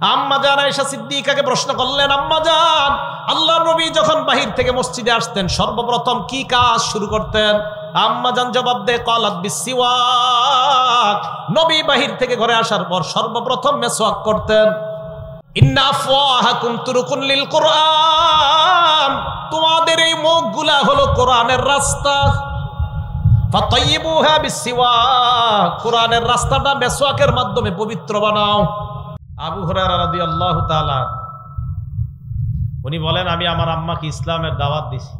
আম্মা আয়েশা সিদ্দিকাকে প্রশ্ন করলেন, আম্মা নবী যখন বাহির থেকে মসজিদে আসতেন, সর্বপ্রথম কি কাজ শুরু করতেন? আম্মা জবাব কলাত বিসিওয়াক। নবী বাহির থেকে ঘরে আসার পর সর্বপ্রথম মেসওয়াক করতেন। তোমাদের এই মুখগুলা হলো কোরআনের রাস্তা। কোরআনের রাস্তাটা মেসওয়াকের মাধ্যমে পবিত্র বানাও। আবু হুরায়রা রাদিয়াল্লাহু তাআলা উনি বলেন, আমি আমার আম্মাকে ইসলামের দাওয়াত দিছি।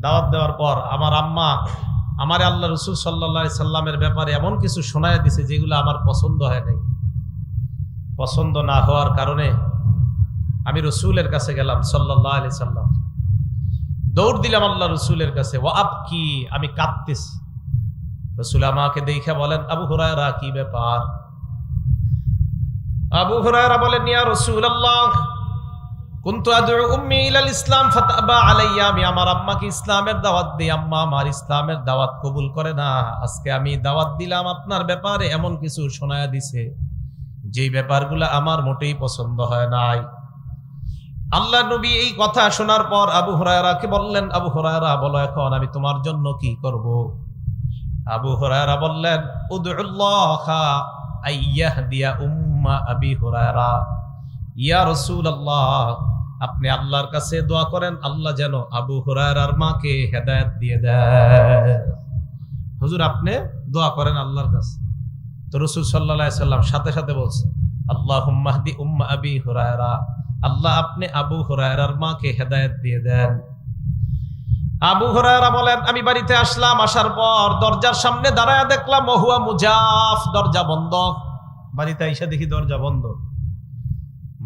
দাওয়াত দেওয়ার পর আমার আম্মা আমার আল্লাহ রসুল সাল্লাহ সাল্লামের ব্যাপারে এমন কিছু শোনায় দিছে যেগুলো আমার পছন্দ হয় নাই। পছন্দ না হওয়ার কারণে আমি রসুলের কাছে গেলাম সাল্লাহ আলি সাল্লাম। দৌড় দিলাম আল্লাহ রসুলের কাছে ও আপ কি আমি কাঁদতেছি। রসুল আমাকে দেখে বলেন, আবু হরায়রা, কি ব্যাপার? আবু হুরায়রা বলেন, ইয়া রসুল আল্লাহ কুন্তু আদউ উম্মি ইলাল ইসলাম, ফাতাবা আলাইয়া, আমি আমার আম্মাকে ইসলামের দাওয়াত দিই। আম্মা আমার ইসলামের দাওয়াত কবুল করে না। আজকে আমি দাওয়াত দিলাম আপনার ব্যাপারে, এমন কিছু শোনায়া দিছে। যেই ব্যাপারগুলো আমার মোটেই পছন্দ হয় নাই। আল্লাহ নবী এই কথা শোনার পর আবু হুরায়রাকে বললেন, আবু হুরায়রা, বলো এখন আমি তোমার জন্য কি করব? আবু হুরায়রা বললেন আপনি আল্লাহর কাছে দোয়া করেন, আল্লাহ যেন আবু হুরায়রার মাকে হেদায়েত দিয়ে দেয়। হুজুর, আপনি দোয়া করেন আল্লাহর কাছে। তো রসুল সাল্লাহ সাল্লাম সাথে সাথে বলছে আল্লাহ হুম্মাহদি উম্মা আবি হুরায়রা, আল্লাহ আপনি আবু হুরায়রার মাকে হেদায়েত দিয়ে দেন। আবু হুরায়রা বলেন, আমি বাড়িতে আসলাম, আসার পর দরজার সামনে দাঁড়ায় দেখলাম মহুয়া মুজাফ, দরজা বন্ধ। বাড়িতে আইসা দেখি দরজা বন্ধ।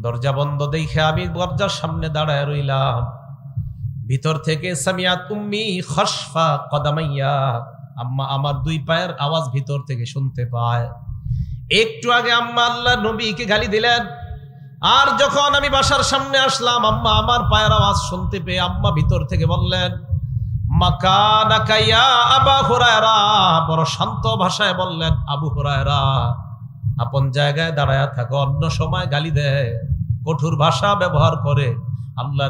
দরজা বন্ধ দেখে আমি দরজার সামনে দাঁড়ায় রইলাম। ভিতর থেকে সামিয়া তুমি খসফা কদামাইয়া, আম্মা আমার দুই পায়ের আওয়াজ ভিতর থেকে শুনতে পায়। একটু আগে আম্মা আল্লাহ নবীকে গালি দিলেন। আর যখন আমি বাসার সামনে আসলাম, আম্মা আমার পায়ের আওয়াজ শুনতে পেয়ে আম্মা ভিতর থেকে বললেন বড় বললেন, আবু হুরায়রা, আপন জায়গায় থাকো, অন্য সময় গালি দেয় কঠোর ভাষা ব্যবহার করে। আল্লাহ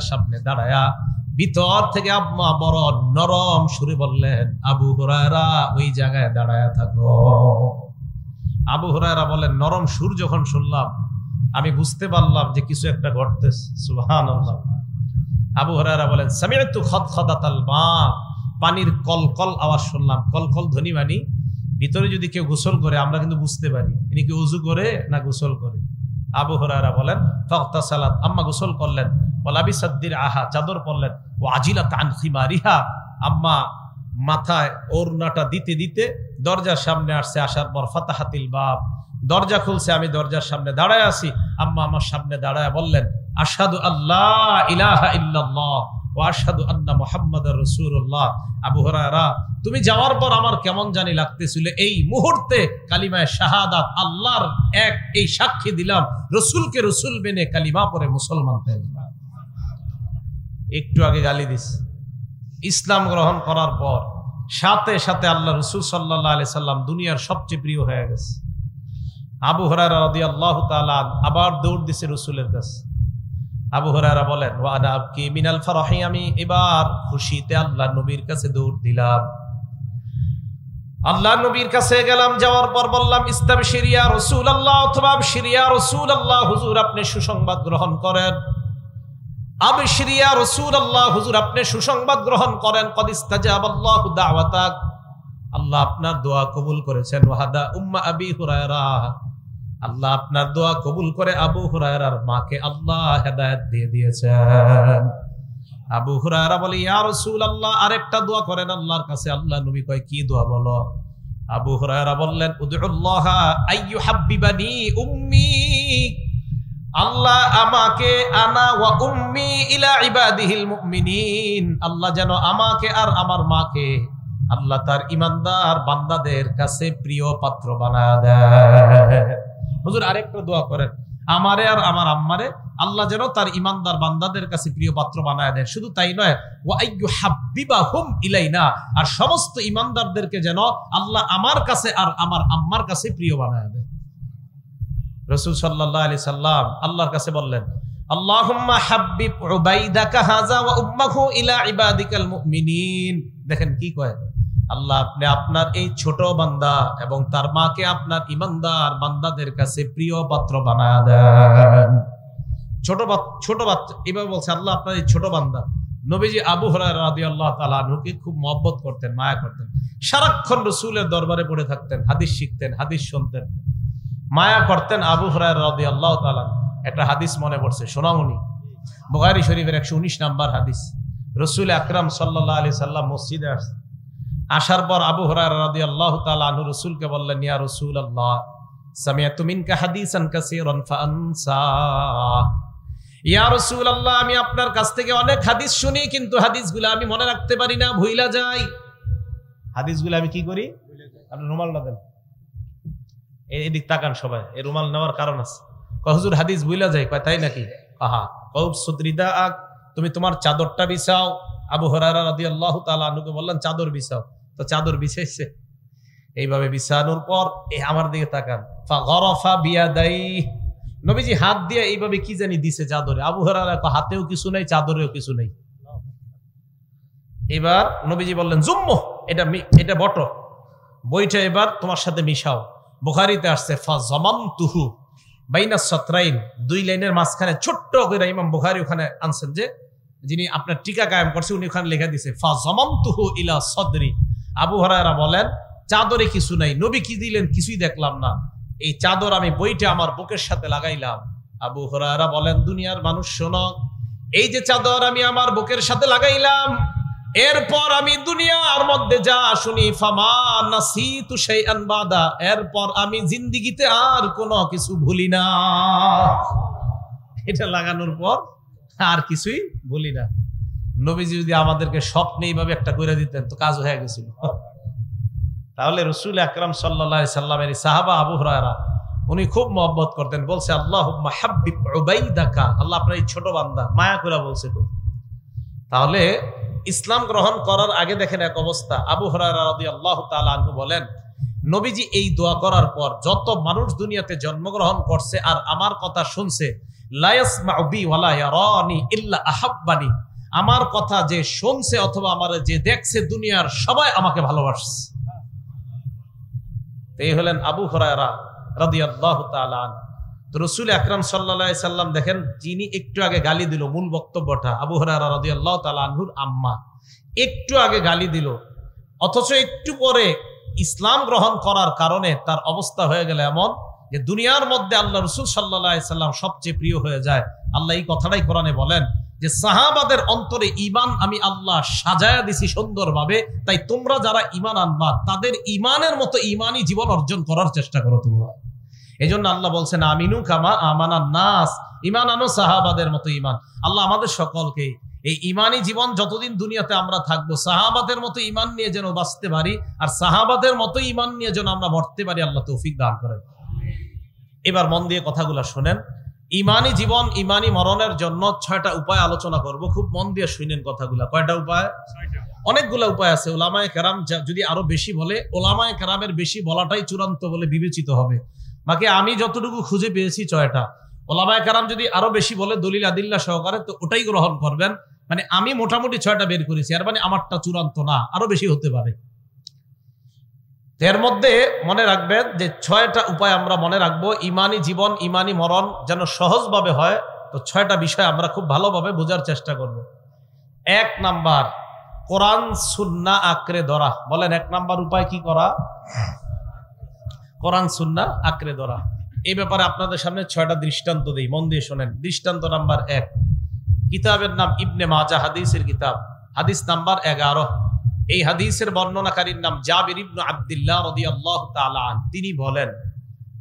সামনে দাঁড়ায়া ভিতর থেকে আম্মা বড় নরম সুরে বললেন, আবু হুরায়রা, ওই জায়গায় দাঁড়ায় থাকো। আবু হুরায়রা বলেন নরম সুর যখন শুনলাম, আমি বুঝতে পারলাম যে কিছু একটা ঘটতেছে। সুহান আবু হরারা বলেন সামিয়াতু খদ খদাতাল পানির কলকল আওয়াজ শুনলাম। কলকল ধ্বনি মানি ভিতরে যদি কেউ গোসল করে, আমরা কিন্তু বুঝতে পারি। ইনি কি উজু করে না গোসল করে? আবু হরারা বলেন সালাত আম্মা গোসল করলেন। ওলাবি সাদ্দির আহা চাদর পরলেন। ও আজিলা তান খিমারিহা। আম্মা মাথায় ওরনাটা দিতে দিতে দরজার সামনে আসছে, আসার পর ফাতাহাতিল বাপ দরজা খুলছে, আমি দরজার সামনে দাঁড়ায় আছি। আম্মা আমার সামনে দাঁড়ায় বললেন আল্লাহ ইলাহা ইল্লাল্লাহ ও আবু তুমি যাওয়ার পর আমার কেমন জানি লাগতেছিল এই মুহূর্তে শাহাদাত, আল্লাহর এক এই সাক্ষী দিলাম বেনে কালিমা মুসলমান হয়ে গেলাম। একটু আগে গালি দিস। ইসলাম গ্রহণ করার পর সাথে সাথে আল্লাহ রসুল সাল্লাহ সাল্লাম দুনিয়ার সবচেয়ে প্রিয় হয়ে গেছে। আবু হরারা রদি আল্লাহ আবার দৌড় দিছে রসুলের কাছে। আবু হরারা বলেন ওয়ানা কি মিনাল ফারহি, আমি এবার খুশিতে আল্লাহ নবীর কাছে দৌড় দিলাম। আল্লাহ নবীর কাছে গেলাম, যাওয়ার পর বললাম ইসলাম সিরিয়া রসুল আল্লাহ অথবা সিরিয়া রসুল আল্লাহ হুজুর আপনি সুসংবাদ গ্রহণ করেন। আব সিরিয়া রসুল আল্লাহ হুজুর আপনি সুসংবাদ গ্রহণ করেন। কদিস্তাজাব আল্লাহ দাওয়াতাক। আল্লাহ আপনার দোয়া কবুল করেছেন। ওয়াহাদা উম্মা আবি হুরায়রা আল্লাহ আপনার দোয়া কবুল করে আবু হুরায়রার মাকে আল্লাহ হেদায়েত দিয়ে দিয়েছেন। আবু হুরায়রা বলে, ইয়া রাসূল আল্লাহ আরেকটা দোয়া করেন আল্লাহর কাছে। আল্লাহ নবী কয়, কি দোয়া বলো? আবু হুরায়রা বললেন উদুল্লাহ আইয়ু হাব্বিবানি উম্মি, আল্লাহ আমাকে আনা ওয়া উম্মি ইলা ইবাদিহিল মুমিনিন। আল্লাহ যেন আমাকে আর আমার মাকে আল্লাহ তার ইমানদার বান্দাদের কাছে প্রিয় পাত্র বানায় দেয়। হুজুর আরেকটা দোয়া করেন। আমারে আর আমার আম্মারে আল্লাহ যেন তার ইমানদার বান্দাদের কাছে প্রিয় পাত্র বানায় দেন। শুধু তাই নয় ও আইয়ু হাব্বিবা হুম ইলাইনা, আর সমস্ত ইমানদারদেরকে যেন আল্লাহ আমার কাছে আর আমার আম্মার কাছে প্রিয় বানায় দেন। রসুল সাল্লাহ আলি সাল্লাম আল্লাহর কাছে বললেন দেখেন কি কয়? আল্লাহ আপনি আপনার এই ছোট বান্দা এবং তার মাকে আপনার ইমানদার বান্দাদের কাছে প্রিয় পাত্র বানায় দেন। ছোট ছোট বাচ্চা এভাবে বলছে, আল্লাহ আপনার এই ছোট বান্দা। নবীজি আবু হরার রাদি আল্লাহ তালানুকে খুব মহব্বত করতেন, মায়া করতেন। সারাক্ষণ রসুলের দরবারে পড়ে থাকতেন, হাদিস শিখতেন, হাদিস শুনতেন। মায়া করতেন আবু হরার রাদি আল্লাহ তালান একটা হাদিস মনে পড়ছে, সোনামণি। বুখারি শরীফের একশো উনিশ নাম্বার হাদিস। রসুল আকরাম সাল্লাহ আলি সাল্লাম মসজিদে আসছে আসার পর আবু হরার রাদি আল্লাহ তালু রসুলকে বললেন, ইয়া রসুল আল্লাহ সামিয়া তুমিনকা হাদিসান ইয়া রসুল আল্লাহ আমি আপনার কাছ থেকে অনেক হাদিস শুনি, কিন্তু হাদিসগুলো আমি মনে রাখতে পারি না, ভুইলা যাই। হাদিসগুলো আমি কি করি? আপনি রুমাল না দেন। এদিক তাকান সবাই এই রুমাল নেওয়ার কারণ আছে। কহজুর হাদিস ভুইলা যায়? কয়, তাই নাকি? আহা কৌব সুদ্রিদা আক তুমি তোমার চাদরটা বিছাও। আবু হরারা রাদি আল্লাহ তালুকে বললেন, চাদর বিছাও। তো চাদর বিছাইছে। এইভাবে বিছানোর পর আমার দিকে তাকান। নবীজি হাত দিয়ে এইভাবে কি জানি দিছে চাদরে। আবু হরারা হাতেও কিছু নাই, চাদরেও কিছু নেই। এবার নবীজি বললেন, জুম্ম, এটা এটা বট। বইটা এবার তোমার সাথে মিশাও। বুখারিতে আসছে ফা জমাম তুহু বাইনা সত্রাইন। দুই লাইনের মাঝখানে ছোট্ট করে ইমাম বুখারি ওখানে আনছেন যে, যিনি আপনার টিকা কায়েম করছে, উনি ওখানে লেখা দিছে ফা জমাম তুহু ইলা সদরি। আবু হরারা বলেন, চাদরে কিছু নাই, নবী কি দিলেন কিছুই দেখলাম না। এই চাদর আমি বইটা আমার বুকের সাথে লাগাইলাম। আবু হরারা বলেন, দুনিয়ার মানুষ শোনো, এই যে চাদর আমি আমার বুকের সাথে লাগাইলাম, এরপর আমি দুনিয়ার মধ্যে যা শুনি বাদা, এরপর আমি জিন্দিগিতে আর কোনো কিছু ভুলি না। এটা লাগানোর পর আর কিছুই ভুলি না। নবীজি যদি আমাদেরকে স্বপ্নে এইভাবে একটা করে দিতেন, তো কাজ হয়ে গেছিল। তাহলে রসুল আকরাম সাল্লা সাল্লামের সাহাবা আবু হরারা উনি খুব মহব্বত করতেন, বলছে আল্লাহ আল্লাহ আপনার এই ছোট বান্দা, মায়া করে বলছে খুব। তাহলে ইসলাম গ্রহণ করার আগে দেখেন এক অবস্থা। আবু হরারা আল্লাহ তালু বলেন, নবীজি এই দোয়া করার পর যত মানুষ দুনিয়াতে জন্মগ্রহণ করছে আর আমার কথা শুনছে আহাব্বানি। আমার কথা যে শুনছে অথবা আমার যে দেখছে দুনিয়ার সবাই আমাকে ভালোবাসছে। এই হলেন আবু হরায়রা রাদিয়াল্লাহু তাআলা তো রসুল আকরাম সাল্লা সাল্লাম দেখেন, যিনি একটু আগে গালি দিল, মূল বক্তব্যটা আবু হরারা রাদিয়াল্লাহু তাআলা আনহুর আম্মা। একটু আগে গালি দিল, অথচ একটু পরে ইসলাম গ্রহণ করার কারণে তার অবস্থা হয়ে গেল এমন যে দুনিয়ার মধ্যে আল্লাহ রসুল সাল্লাহ সাল্লাম সবচেয়ে প্রিয় হয়ে যায়। আল্লাহ এই কথাটাই কোরআনে বলেন যে সাহাবাদের অন্তরে ইমান আমি আল্লাহ সাজায়া দিছি সুন্দরভাবে, তাই তোমরা যারা ইমান আনবা, তাদের ইমানের মতো ইমানই জীবন অর্জন করার চেষ্টা করো তোমরা। এই জন্য আল্লাহ বলছেন, আমিনু কামা আমানা নাস। ইমান আনো সাহাবাদের মতো ইমান আল্লাহ আমাদের সকলকে এই ইমানি জীবন যতদিন দুনিয়াতে আমরা থাকব, সাহাবাদের মতো ইমান নিয়ে যেন বাঁচতে পারি, আর সাহাবাদের মতো ইমান নিয়ে যেন আমরা মরতে পারি, আল্লাহ তৌফিক দান করেন। এবার মন দিয়ে কথাগুলো শোনেন। ইমানি জীবন ইমানি মরণের জন্য ছয়টা উপায় আলোচনা করব। খুব মন দিয়ে শুনেন কথাগুলা। কয়টা উপায়? অনেকগুলো উপায় আছে। ওলামায় কেরাম যদি আরও বেশি বলে ওলামায় কেরামের বেশি বলাটাই চূড়ান্ত বলে বিবেচিত হবে। বাকি আমি যতটুকু খুঁজে পেয়েছি ছয়টা। ওলামায় কেরাম যদি আরও বেশি বলে দলিল আদিল্লা সহকারে তো ওটাই গ্রহণ করবেন। মানে আমি মোটামুটি ছয়টা বের করেছি। আর মানে আমারটা চূড়ান্ত না আরও বেশি হতে পারে। এর মধ্যে মনে রাখবেন যে ছয়টা উপায় আমরা মনে রাখব। ইমানি জীবন, ইমানি মরণ যেন সহজভাবে হয়, তো ছয়টা বিষয় আমরা খুব ভালোভাবে বোঝার চেষ্টা করব। এক নাম্বার, কোরআন সুন্না আঁকড়ে ধরা। বলেন এক নাম্বার উপায় কি করা? কোরআন সুন্না আঁকড়ে ধরা। এই ব্যাপারে আপনাদের সামনে ছয়টা দৃষ্টান্ত দিই, মন দিয়ে শোনেন। দৃষ্টান্ত নাম্বার এক, কিতাবের নাম ইবনে মাজা, হাদিসের কিতাব। হাদিস নাম্বার এগারো। এই হাদিসের বর্ণনাকারীর নাম জাবির ইবনু আব্দুল্লাহ রদি আল্লাহ তালান তিনি বলেন,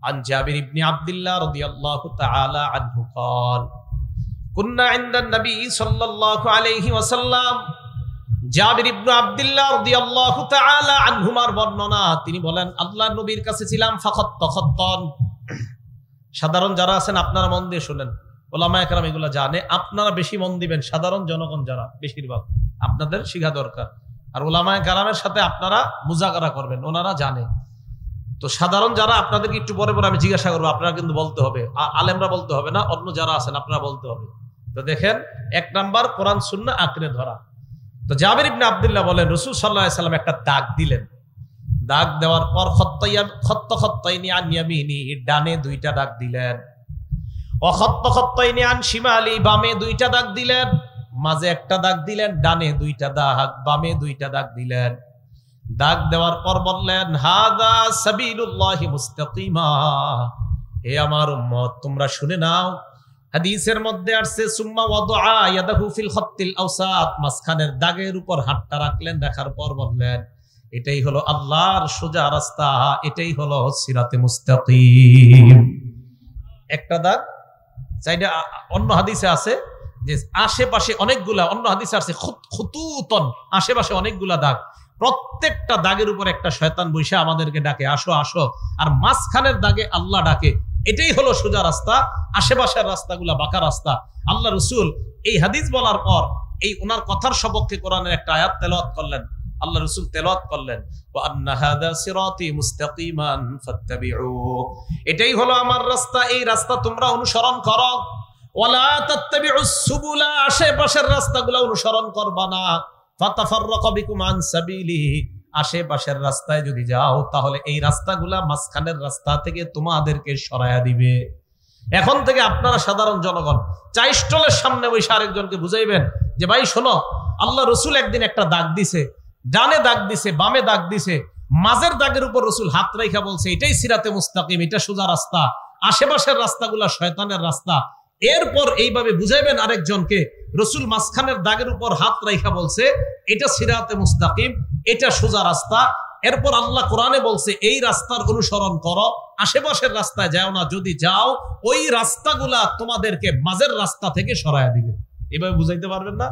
আন জাবির ইবনে আবদুল্লাহ রদি আল্লাহ আনহু কল, কুন্না ইন্দান নবী সাল্লাল্লাহু আলাইহি ওয়াসাল্লাম। জাবির ইবনু আবদুল্লাহ রাদিয়াল্লাহু তাআলা আনহুমার বর্ণনা, তিনি বলেন, আল্লাহ নবীর কাছে ছিলাম, ফাকাত তাখাত্তান সাধারণ যারা আছেন, আপনারা মন দিয়ে শুনেন। ওলামা একরাম এগুলো জানে, আপনারা বেশি মন দিবেন সাধারণ জনগণ যারা, বেশিরভাগ। আপনাদের শিখা দরকার। আর ওলামায় কালামের সাথে আপনারা মুজাকারা করবেন, ওনারা জানে। তো সাধারণ যারা আপনাদেরকে একটু পরে পরে আমি জিজ্ঞাসা করব, আপনারা কিন্তু বলতে হবে। আলেমরা বলতে হবে না, অন্য যারা আছেন আপনারা বলতে হবে। তো দেখেন, এক নাম্বার কোরআন শূন্য আঁকড়ে ধরা। তো জাবির ইবনে আব্দুল্লাহ বলেন, রসুল সাল্লাহ সাল্লাম একটা দাগ দিলেন। দাগ দেওয়ার পর খত্ত খত্তাইনি আন ইয়ামিনি, ডানে দুইটা দাগ দিলেন। অখত্ত খত্তাইনি আন শিমালি, বামে দুইটা দাগ দিলেন। মাঝে একটা দাগ দিলেন, ডানে দুইটা দাগ, বামে দুইটা দাগ দিলেন। দাগ দেওয়ার পর বললেন হাদা সাবিলুল্লাহি মুস্তাকিমা। হে আমার উম্মত, তোমরা শুনে নাও, হাদিসের মধ্যে আসছে, সুম্মা ওয়াদআ ইয়াদাহু ফিল খাত্তিল আওসাত। মাঝখানের দাগের উপর হাতটা রাখলেন রাখার পর বললেন, এটাই হলো আল্লাহর সোজা রাস্তা, এটাই হলো সিরাতে মুস্তাকিম। একটা দাগ চাইটা অন্য হাদিসে আছে যে আশেপাশে অনেকগুলা, অন্য হাদিস আছে খুতুতন, আশেপাশে অনেকগুলা দাগ। প্রত্যেকটা দাগের উপর একটা শয়তান বৈশা আমাদেরকে ডাকে, আসো আসো। আর মাঝখানের দাগে আল্লাহ ডাকে। এটাই হলো সোজা রাস্তা, আশেপাশের রাস্তাগুলা বাঁকা রাস্তা। আল্লাহ রসুল এই হাদিস বলার পর এই ওনার কথার সপক্ষে কোরআনের একটা আয়াত তেলওয়াত করলেন। আল্লাহ রসুল তেলওয়াত করলেন এটাই হলো আমার রাস্তা, এই রাস্তা তোমরা অনুসরণ করো। আশেপাশের রাস্তাগুলো অনুসরণ আশেপাশের রাস্তায় যদি যাও, তাহলে এই রাস্তাগুলা মাঝখানের রাস্তা থেকে তোমাদেরকে দিবে। এখন থেকে আপনারা সাধারণ জনগণ, চাই স্টলের সামনে বসে আরেকজনকে বুঝাইবেন যে, ভাই, শোনো, আল্লাহ রসুল একদিন একটা দাগ দিছে, ডানে দাগ দিছে, বামে দাগ দিছে, মাঝের দাগের উপর রসুল হাত রাইখা বলছে, এটাই সিরাতে মুস্তাকিম, এটা সোজা রাস্তা, আশেপাশের রাস্তাগুলা শয়তানের রাস্তা এরপর এইভাবে বুঝাইবেন আরেকজনকে, রসুল মাঝখানের দাগের উপর হাত রেখা বলছে, এটা সিরাতে মুস্তাকিম, এটা সোজা রাস্তা। এরপর আল্লাহ কোরআনে বলছে, এই রাস্তার অনুসরণ করো, আশেপাশের রাস্তায় যাও না, যদি যাও, ওই রাস্তাগুলা তোমাদেরকে মাঝের রাস্তা থেকে সরায়া দিবে। এভাবে বুঝাইতে পারবেন না?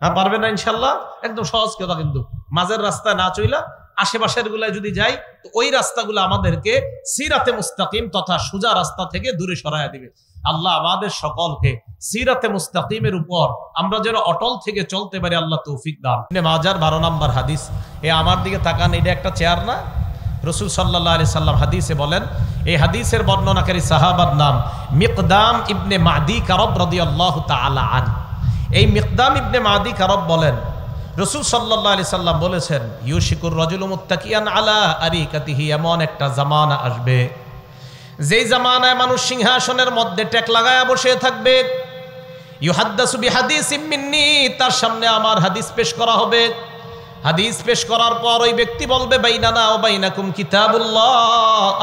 হ্যাঁ পারবেন না ইনশাল্লাহ একদম সহজ কথা কিন্তু। মাঝের রাস্তায় না চইলা আশেপাশের গুলায় যদি যাই, তো ওই রাস্তাগুলো আমাদেরকে সিরাতে মুস্তাকিম তথা সোজা রাস্তা থেকে দূরে সরায়া দিবে। আল্লাহ আমাদের সকলকে সিরাতে মুস্তাকিমের উপর আমরা যেন অটল থেকে চলতে পারি, আল্লাহ তৌফিক দান। মাজার বারো নম্বর হাদিস। এ আমার দিকে তাকান, এটা একটা চেয়ার না? রসুল সাল্লাহ আলি সাল্লাম হাদিসে বলেন, এই হাদিসের বর্ণনাকারী সাহাবার নাম মিকদাম ইবনে মাদি কারব রদি আল্লাহ আন। এই মিকদাম ইবনে মাদি কারব বলেন, রসুল সাল্লাহ আলি সাল্লাম বলেছেন, ইউশিকুর রজুল মুত্তাকিয়ান আলা আরি কাতিহি এমন একটা জামানা আসবে। যেই জামানায় মানুষ সিংহাসনের মধ্যে টেক লাগায়া বসে থাকবে মিন্নি, তার সামনে আমার হাদিস পেশ করা হবে। হাদিস পেশ করার পর ওই ব্যক্তি বলবে ও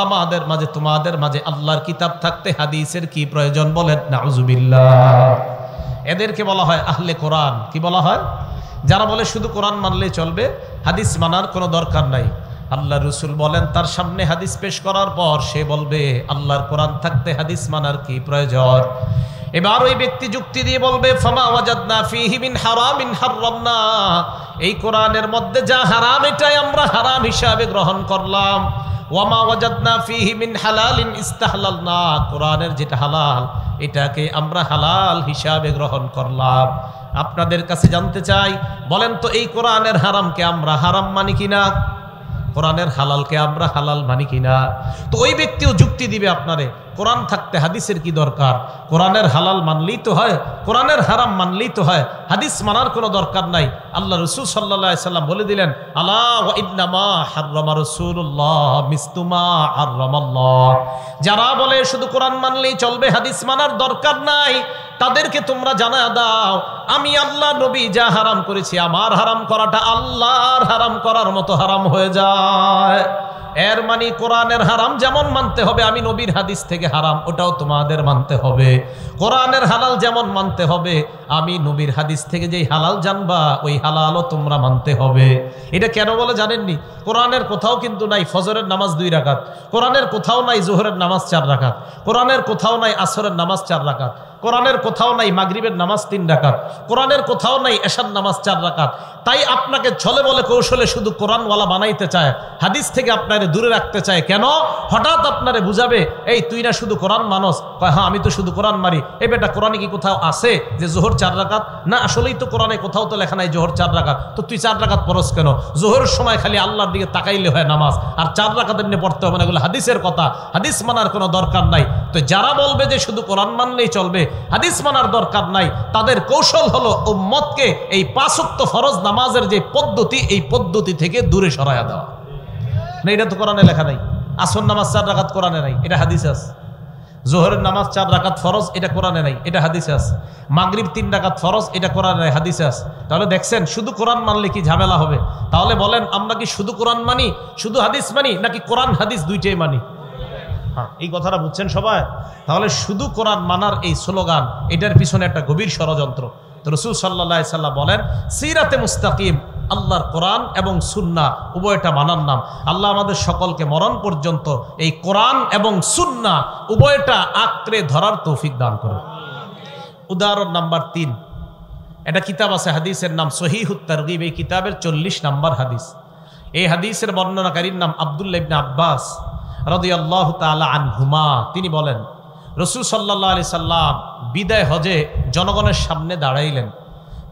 আমাদের মাঝে, তোমাদের মাঝে আল্লাহর কিতাব থাকতে হাদিসের কি প্রয়োজন বলেন? নাউজুবিল্লাহ। এদেরকে বলা হয় আহলে কোরআন। কি বলা হয়? যারা বলে শুধু কোরআন মানলেই চলবে, হাদিস মানার কোনো দরকার নাই। আল্লাহ রসুল বলেন, তার সামনে হাদিস পেশ করার পর সে বলবে, আল্লাহর কোরআন থাকতে হাদিস মানার কি প্রয়োজন? এবার ওই ব্যক্তি যুক্তি দিয়ে বলবে, ফামা মিন এই কোরআনের মধ্যে যা হারাম, এটাই আমরা হারাম হিসাবে গ্রহণ করলাম। ওয়ামা মিন কোরআনের যেটা হালাল, এটাকে আমরা হালাল হিসাবে গ্রহণ করলাম। আপনাদের কাছে জানতে চাই, বলেন তো এই কোরআনের হারামকে আমরা হারাম মানি কিনা? কোরআনের হালালকে আমরা হালাল মানি কিনা? তো ওই ব্যক্তিও যুক্তি দিবে আপনারে, কোরআন থাকতে হাদিসের কি দরকার? কোরআনের হালাল মানলেই তো হয়, কোরআনের হারাম মানলেই তো হয়, হাদিস মানার কোনো দরকার নাই। আল্লাহ রসুল সাল্লা সাল্লাম বলে দিলেন আল্লাহ যারা বলে শুধু কোরআন মানলেই চলবে, হাদিস মানার দরকার নাই তাদেরকে তোমরা জানা দাও, আমি আল্লাহ নবী যা হারাম করেছি, আমার হারাম করাটা আল্লাহর হারাম করার মতো হারাম হয়ে যায়। এর মানে কোরআনের হারাম যেমন মানতে হবে, আমি নবীর হাদিস থেকে হারাম, ওটাও তোমাদের মানতে হবে। কোরআনের হালাল যেমন মানতে হবে, আমি নবীর হাদিস থেকে যেই হালাল জানবা, ওই হালালও তোমরা মানতে হবে। এটা কেন বলে জানেননি? কোরআনের কোথাও কিন্তু নাই ফজরের নামাজ দুই রাকাত, কোরআনের কোথাও নাই জোহরের নামাজ চার রাখাত কোরআনের কোথাও নাই আসরের নামাজ চার রাকাত। কোরআনের কোথাও নাই মাগরিবের নামাজ তিন রাকাত কোরআনের কোথাও নাই এশার নামাজ চার রাকাত। তাই আপনাকে ছলে বলে কৌশলে শুধু কোরআনওয়ালা বানাইতে চায়, হাদিস থেকে আপনারে দূরে রাখতে চায়। কেন? হঠাৎ আপনারে বুঝাবে, এই, তুই না শুধু কোরআন মানুষ কয় হ্যাঁ আমি তো শুধু কোরআন মারি এ বেটা, কোরআনে কি কোথাও আছে যে জোহর চার রাকাত? না, আসলেই তো কোরআনে কোথাও তো লেখা নাই জোহর চার রাকাত। তো তুই চার রাকাত পরস কেন? জোহরের সময় খালি আল্লাহর দিকে তাকাইলে হয় নামাজ, আর চার রাকাত এমনি পড়তে হবে না। এগুলো হাদিসের কথা, হাদিস মানার কোনো দরকার নাই। তো যারা বলবে যে শুধু কোরআন মানলেই চলবে, হাদিস মানার দরকার নাই। তাদের কৌশল হলো উম্মতকে এই পাঁচক্ত ফরজ নামাজের যে পদ্ধতি, এই পদ্ধতি থেকে দূরে সরাইয়া দেওয়া। না, এটা তো কোরআনে লেখা নাই। আসর নামাজ চার রাকাত কোরআনে নাই, এটা হাদিস আছে। জোহরের নামাজ চার রাকাত ফরজ, এটা কোরআনে নাই, এটা হাদিসে আছে। মাগরিব তিন রাকাত ফরজ, এটা কোরআনে নাই, হাদিসে আছে। তাহলে দেখছেন, শুধু কোরআন মানলে কি ঝামেলা হবে? তাহলে বলেন, আমরা কি শুধু কোরআন মানি, শুধু হাদিস মানি, নাকি কোরআন, হাদিস দুইটাই মানি? হ্যাঁ এই কথাটা বুঝছেন সবাই? তাহলে শুধু কোরআন মানার এই স্লোগান, এটার পিছনে একটা গভীর ষড়যন্ত্র। রসুল সাল্লাহ সাল্লাম বলেন, সিরাতে মুস্তাকিম, আল্লাহর কোরআন এবং সুন্না উভয়টা মানার নাম। আল্লাহ আমাদের সকলকে মরণ পর্যন্ত এই কোরআন এবং সুন্না উভয়টা আঁকড়ে ধরার তৌফিক দান করে উদাহরণ নাম্বার তিন এটা কিতাব আছে, হাদিসের নাম সহিহুত তারগিব এই কিতাবের চল্লিশ নাম্বার হাদিস। এই হাদিসের বর্ণনাকারীর নাম আবদুল্লাহ ইবনে আব্বাস রদিয়াল্লাহ তালা আনহুমা। তিনি বলেন, রসুল সাল্লাহ আলি সাল্লাম বিদায় হজে জনগণের সামনে দাঁড়াইলেন।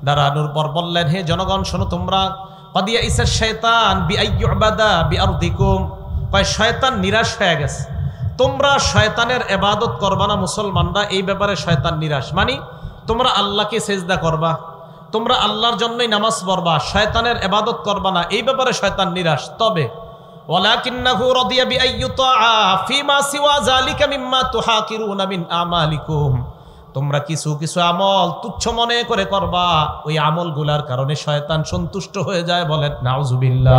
দাঁড়ানোর পর বললেন, হে জনগণ, শোনো তোমরা। কদিয়া ইসা শয়তান বি আইবাদা বি আর দিকুম কয়, শয়তান নিরাশ হয়ে গেছে। তোমরা শয়তানের এবাদত করবা না মুসলমানরা, এই ব্যাপারে শয়তান নিরাশ। মানে তোমরা আল্লাহকে সেজদা করবা। তোমরা আল্লাহর জন্যই নামাজ পড়বা, শয়তানের এবাদত করবা না, এই ব্যাপারে শয়তান নিরাশ। তবে, ওয়ালাকিন্নাহু তোমরা কিছু কিছু আমল তুচ্ছ মনে করে করবা, ওই আমলগুলার কারণে শয়তান সন্তুষ্ট হয়ে যায় বলেন নাউজুবিল্লা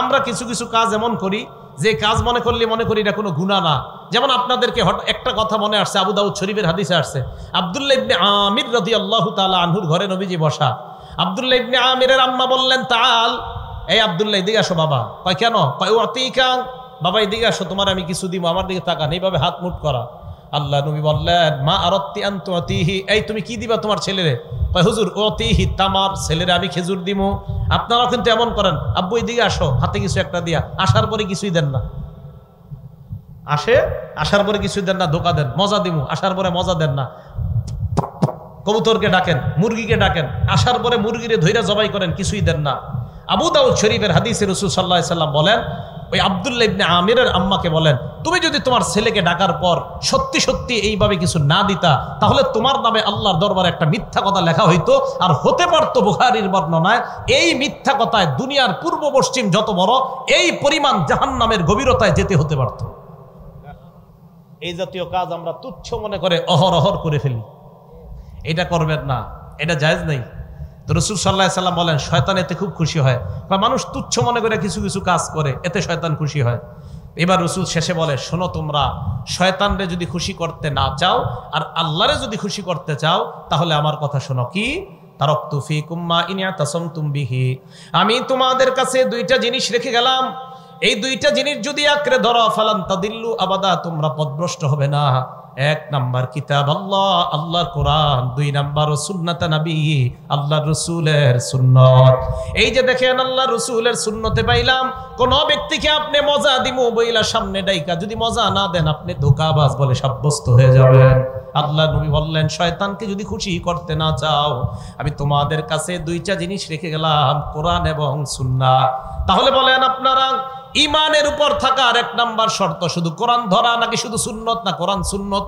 আমরা কিছু কিছু কাজ এমন করি, যে কাজ মনে করলে মনে করি এটা কোনো গুণা না। যেমন আপনাদেরকে একটা কথা মনে আসছে, আবু দাউদ শরীফের হাদিসে আসছে আবদুল্লা ইবনে আমির রদি আল্লাহ তালা আনহুর ঘরে নবীজি বসা। আবদুল্লা ইবনে আমিরের আম্মা বললেন, তাল, এই আবদুল্লা এদিকে আসো বাবা। কয়, কেন? কয়, ও বাবা, এদিকে আসো, তোমার আমি কিছু দিব, আমার দিকে তাকা এইভাবে হাত মুট করা। আল্লাহ নবী বললেন, মা আরত্তি আন্ত এই, তুমি কি দিবা তোমার ছেলেরে? হুজুর, অতিহি তামার, ছেলেরে আমি খেজুর দিব আপনারা কিন্তু এমন করেন, আব্বু, এদিকে আসো, হাতে কিছু একটা দিয়া, আসার পরে কিছুই দেন না। আসে, আসার পরে কিছুই দেন না, ধোকা দেন, মজা দিব আসার পরে মজা দেন না। কবুতরকে ডাকেন, মুরগিকে ডাকেন, আসার পরে মুরগিরে ধৈর্য জবাই করেন, কিছুই দেন না। আবু দাউদ শরীফের হাদিসে রসুল সাল্লাহ সাল্লাম বলেন, ওই আবদুল্লাহ ইবনে আমিরের আম্মাকে বলেন, তুমি যদি তোমার ছেলেকে ডাকার পর সত্যি সত্যি এইভাবে কিছু না দিতা, তাহলে তোমার নামে আল্লাহর দরবারে একটা মিথ্যা কথা লেখা হইতো। আর হতে পারত বুখারির বর্ণনায়, এই মিথ্যা কথায় দুনিয়ার পূর্ব পশ্চিম যত বড়, এই পরিমাণ জাহান নামের গভীরতায় যেতে হতে পারত। এই জাতীয় কাজ আমরা তুচ্ছ মনে করে অহরহর করে ফেলি। এটা করবেন না, এটা জায়জ নেই। তো রসুল সাল্লাহ সাল্লাম বলেন, শয়তান এতে খুব খুশি হয়। বা মানুষ তুচ্ছ মনে করে কিছু কিছু কাজ করে, এতে শয়তান খুশি হয়। এবার রসুল শেষে বলে, শোনো তোমরা, শয়তানরে যদি খুশি করতে না চাও আর আল্লাহরে যদি খুশি করতে চাও, তাহলে আমার কথা শোনো। কি? তারকুফি কুম্মা ইনিয়া তাসম তুমবিহি আমি তোমাদের কাছে দুইটা জিনিস রেখে গেলাম। এই দুইটা জিনিস যদি আঁকড়ে ধরো, ফালান তাদিল্লু আবাদা, তোমরা পদভ্রষ্ট হবে না। এক নাম্বার কিতাব আল্লাহ, আল্লাহর কোরআন, দুই নাম্বার সুন্নাত নবী আল্লাহ রসুলের সুন্নত। এই যে দেখেন আল্লাহ রসুলের সুন্নতে পাইলাম, কোন ব্যক্তিকে আপনি মজা দিমু বইলা সামনে ডাইকা, যদি মজা না দেন আপনি ধোকাবাজ বলে সাব্যস্ত হয়ে যাবেন। আল্লাহ নবী বললেন, শয়তানকে যদি খুশি করতে না চাও, আমি তোমাদের কাছে দুইটা জিনিস রেখে গেলাম, কোরআন এবং সুন্না। তাহলে বলেন আপনারা, ইমানের উপর থাকার এক নাম্বার শর্ত শুধু কোরআন ধরা নাকি শুধু সুন্নত? না, কোরআন সুন্নত